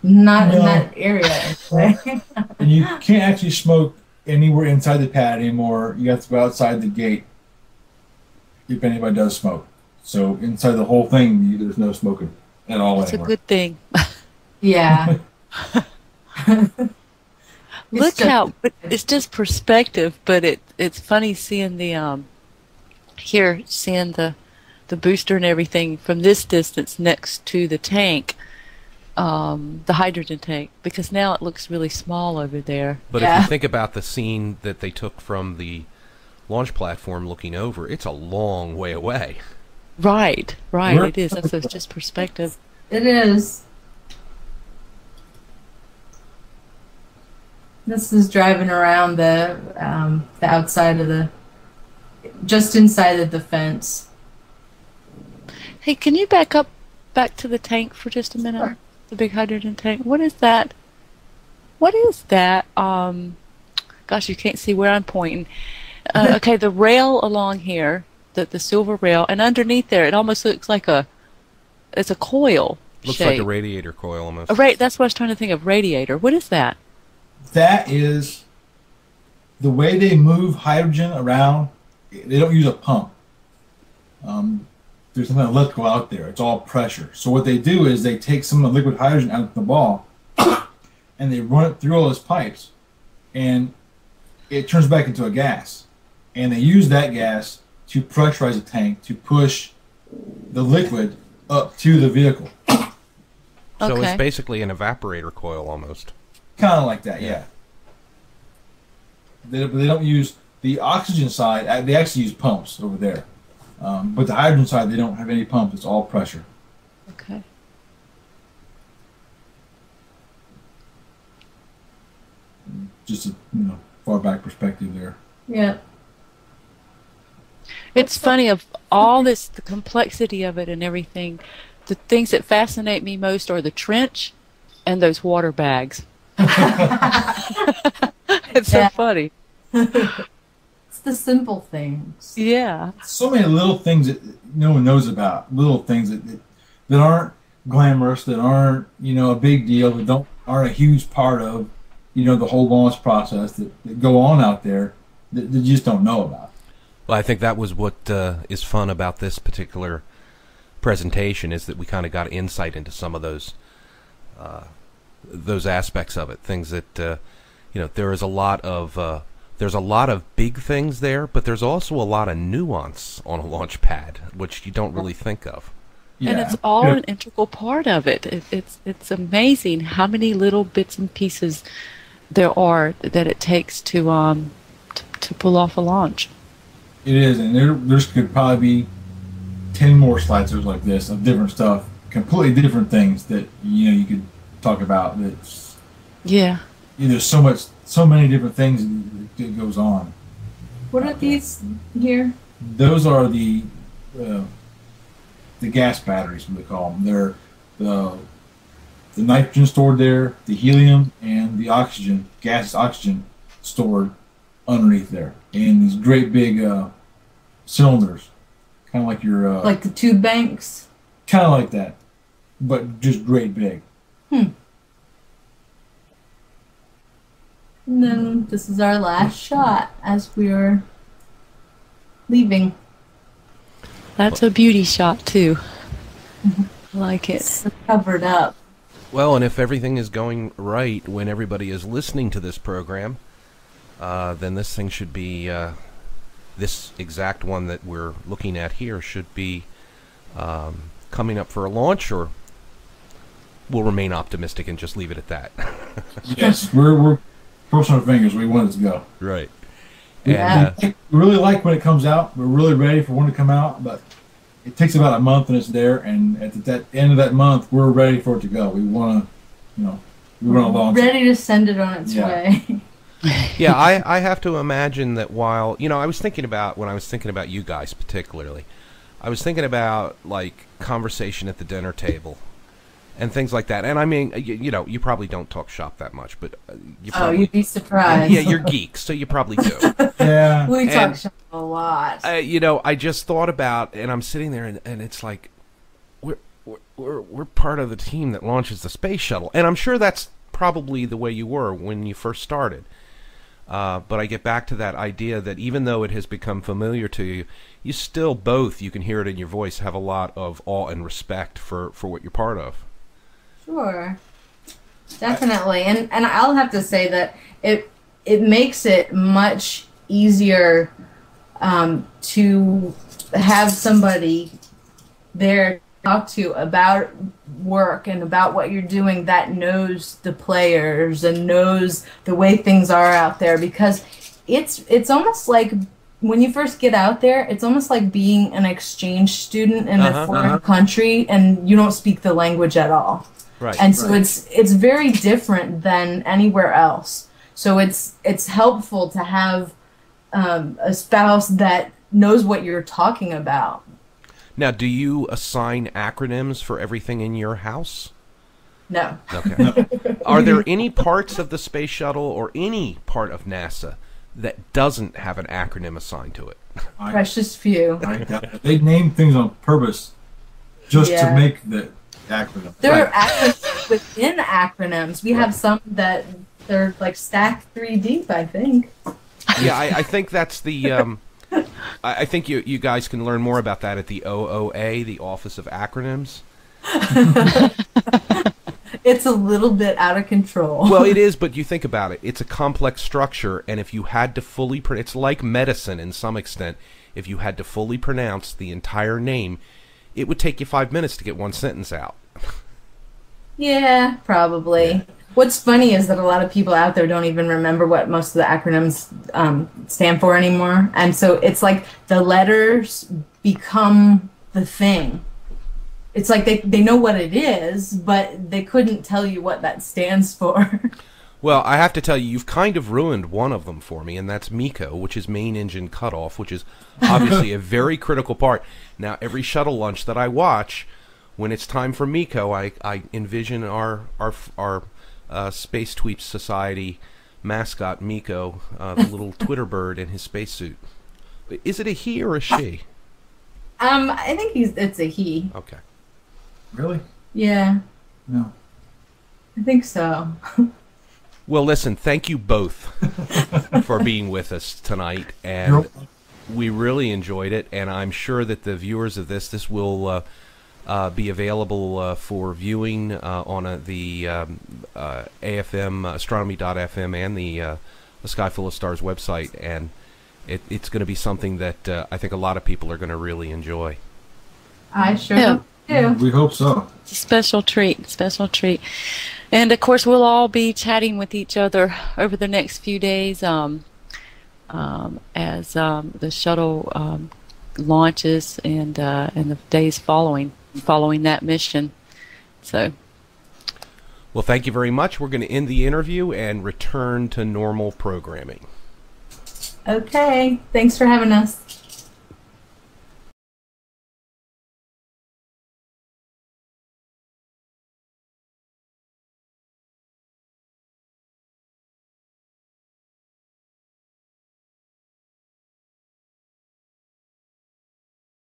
Not in that area. anyway. And you can't actually smoke anywhere inside the pad anymore. You have to go outside the gate if anybody does smoke. So inside the whole thing, you, there's no smoking at all It's a good thing. yeah. Look just- how it's just perspective, but it it's funny seeing the um here seeing the the booster and everything from this distance next to the tank, um, the hydrogen tank, because now it looks really small over there. But if you think about the scene that they took from the launch platform looking over, it's a long way away. Right, right, it is. That's it's just perspective. It is. This is driving around the um, the outside of the, just inside of the fence. Hey, can you back up back to the tank for just a minute? Sure. The big hydrogen tank. What is that? What is that? Um, gosh, you can't see where I'm pointing. Uh, okay, the rail along here, the the silver rail, and underneath there, it almost looks like a it's a coil. Looks like a radiator coil almost. A ra- That's what I was trying to think of. Radiator. What is that? That is the way they move hydrogen around. They don't use a pump. Um, there's nothing go out there. It's all pressure. So what they do is they take some of the liquid hydrogen out of the ball, and they run it through all those pipes, and it turns back into a gas. And they use that gas to pressurize the tank to push the liquid up to the vehicle. So it's basically an evaporator coil almost. Kind of like that, yeah. They, they don't use the oxygen side. uh, They actually use pumps over there, um, but the hydrogen side they don't have any pumps. It's all pressure. Okay. Just a you know far back perspective there. Yeah. It's funny of all this, the complexity of it and everything. The things that fascinate me most are the trench and those water bags. it's so funny. It's the simple things. Yeah. So many little things that no one knows about. Little things that that, that aren't glamorous, that aren't you know a big deal, that don't aren't a huge part of you know the whole launch process that, that go on out there that, that you just don't know about. Well, I think that was what uh, is fun about this particular presentation is that we kind of got insight into some of those uh, those aspects of it. Things that uh, you know there is a lot of uh, there's a lot of big things there, but there's also a lot of nuance on a launch pad, which you don't really think of. And it's all Yeah. an integral part of it. it. It's it's amazing how many little bits and pieces there are that it takes to um to, to pull off a launch. It is, and there there's could probably be ten more slideshows like this of different stuff, completely different things that you know you could talk about. That's Yeah. you know, there's so much, so many different things that, goes on. What are these here? Those are the uh, the gas batteries, they call them. They're the the nitrogen stored there, the helium, and the oxygen, gas oxygen stored underneath there, and these great big uh, cylinders, kind of like your uh, Like the tube banks? kind of like that, but just great big. And then this is our last shot as we are leaving. That's a beauty shot too. I like it. It's covered up. Well, and if everything is going right when everybody is listening to this program, uh, then this thing should be uh, this exact one that we're looking at here should be um, coming up for a launch, or we'll remain optimistic and just leave it at that. Yes, we're we're crossing our fingers. We want it to go. right. And Yeah. uh, We really like when it comes out. We're really ready for when to come out, but it takes about a month and it's there. And at the that end of that month, we're ready for it to go. We want to, you know, we want to launch. it. Ready to send it on its Yeah. way. yeah, I, I have to imagine that while you know, I was thinking about when I was thinking about you guys particularly, I was thinking about like conversation at the dinner table and things like that. And I mean, you, you know, you probably don't talk shop that much, but uh, you oh, probably you'd be surprised. yeah, you're geeks, so you probably do. Yeah. we talk And- shop a lot. uh, you know, I just thought about, and I'm sitting there, and, and it's like, we're, we're we're we're part of the team that launches the space shuttle, and I'm sure that's probably the way you were when you first started. Uh, but I get back to that idea that even though it has become familiar to you, you still both, you can hear it in your voice, have a lot of awe and respect for, for what you're part of. Sure. Definitely. And and I'll have to say that it it makes it much easier um, to have somebody there to talk to about work and about what you're doing that knows the players and knows the way things are out there because it's it's almost like when you first get out there it's almost like being an exchange student in Uh-huh, a foreign uh-huh. country and you don't speak the language at all Right. and so Right. it's it's very different than anywhere else so it's it's helpful to have um, a spouse that knows what you're talking about now, do you assign acronyms for everything in your house? no Okay. Are there any parts of the space shuttle or any part of NASA that doesn't have an acronym assigned to it? I, precious few I, they name things on purpose just Yeah. to make the acronym. there Right. are acronyms within acronyms we have some that they're like stacked three deep i think Yeah, I, I think that's the. Um, I, I think you you guys can learn more about that at the OOA, the Office of Acronyms. it's a little bit out of control Well, it is, but you think about it. It's a complex structure, and if you had to fully, pr- it's like medicine in some extent. If you had to fully pronounce the entire name, it would take you five minutes to get one sentence out. Yeah, probably. What's funny is that a lot of people out there don't even remember what most of the acronyms um, stand for anymore. And so it's like the letters become the thing. It's like they, they know what it is, but they couldn't tell you what that stands for. Well, I have to tell you, you've kind of ruined one of them for me, and that's MECO, which is main engine cutoff, which is obviously a very critical part. Now, every shuttle launch that I watch, when it's time for MECO, I, I envision our our our uh, Space Tweeps Society mascot Miko, uh, the little Twitter bird in his spacesuit. Is it a he or a she? um, I think he's it's a he. Okay. Really? Yeah, No. I think so. Well, listen, thank you both for being with us tonight, and You're- we really enjoyed it. And I'm sure that the viewers of this, this will uh, uh, be available uh, for viewing uh, on uh, the um, uh, AFM astronomy.fm and the uh, the Sky Full of Stars website, and it, it's going to be something that uh, I think a lot of people are going to really enjoy. I sure Yeah. do. We hope so. It's a special treat, special treat. And of course, we'll all be chatting with each other over the next few days um, um, as um, the shuttle um, launches and uh, and the days following following that mission. So Well, thank you very much. We're going to end the interview and return to normal programming. Okay, thanks for having us.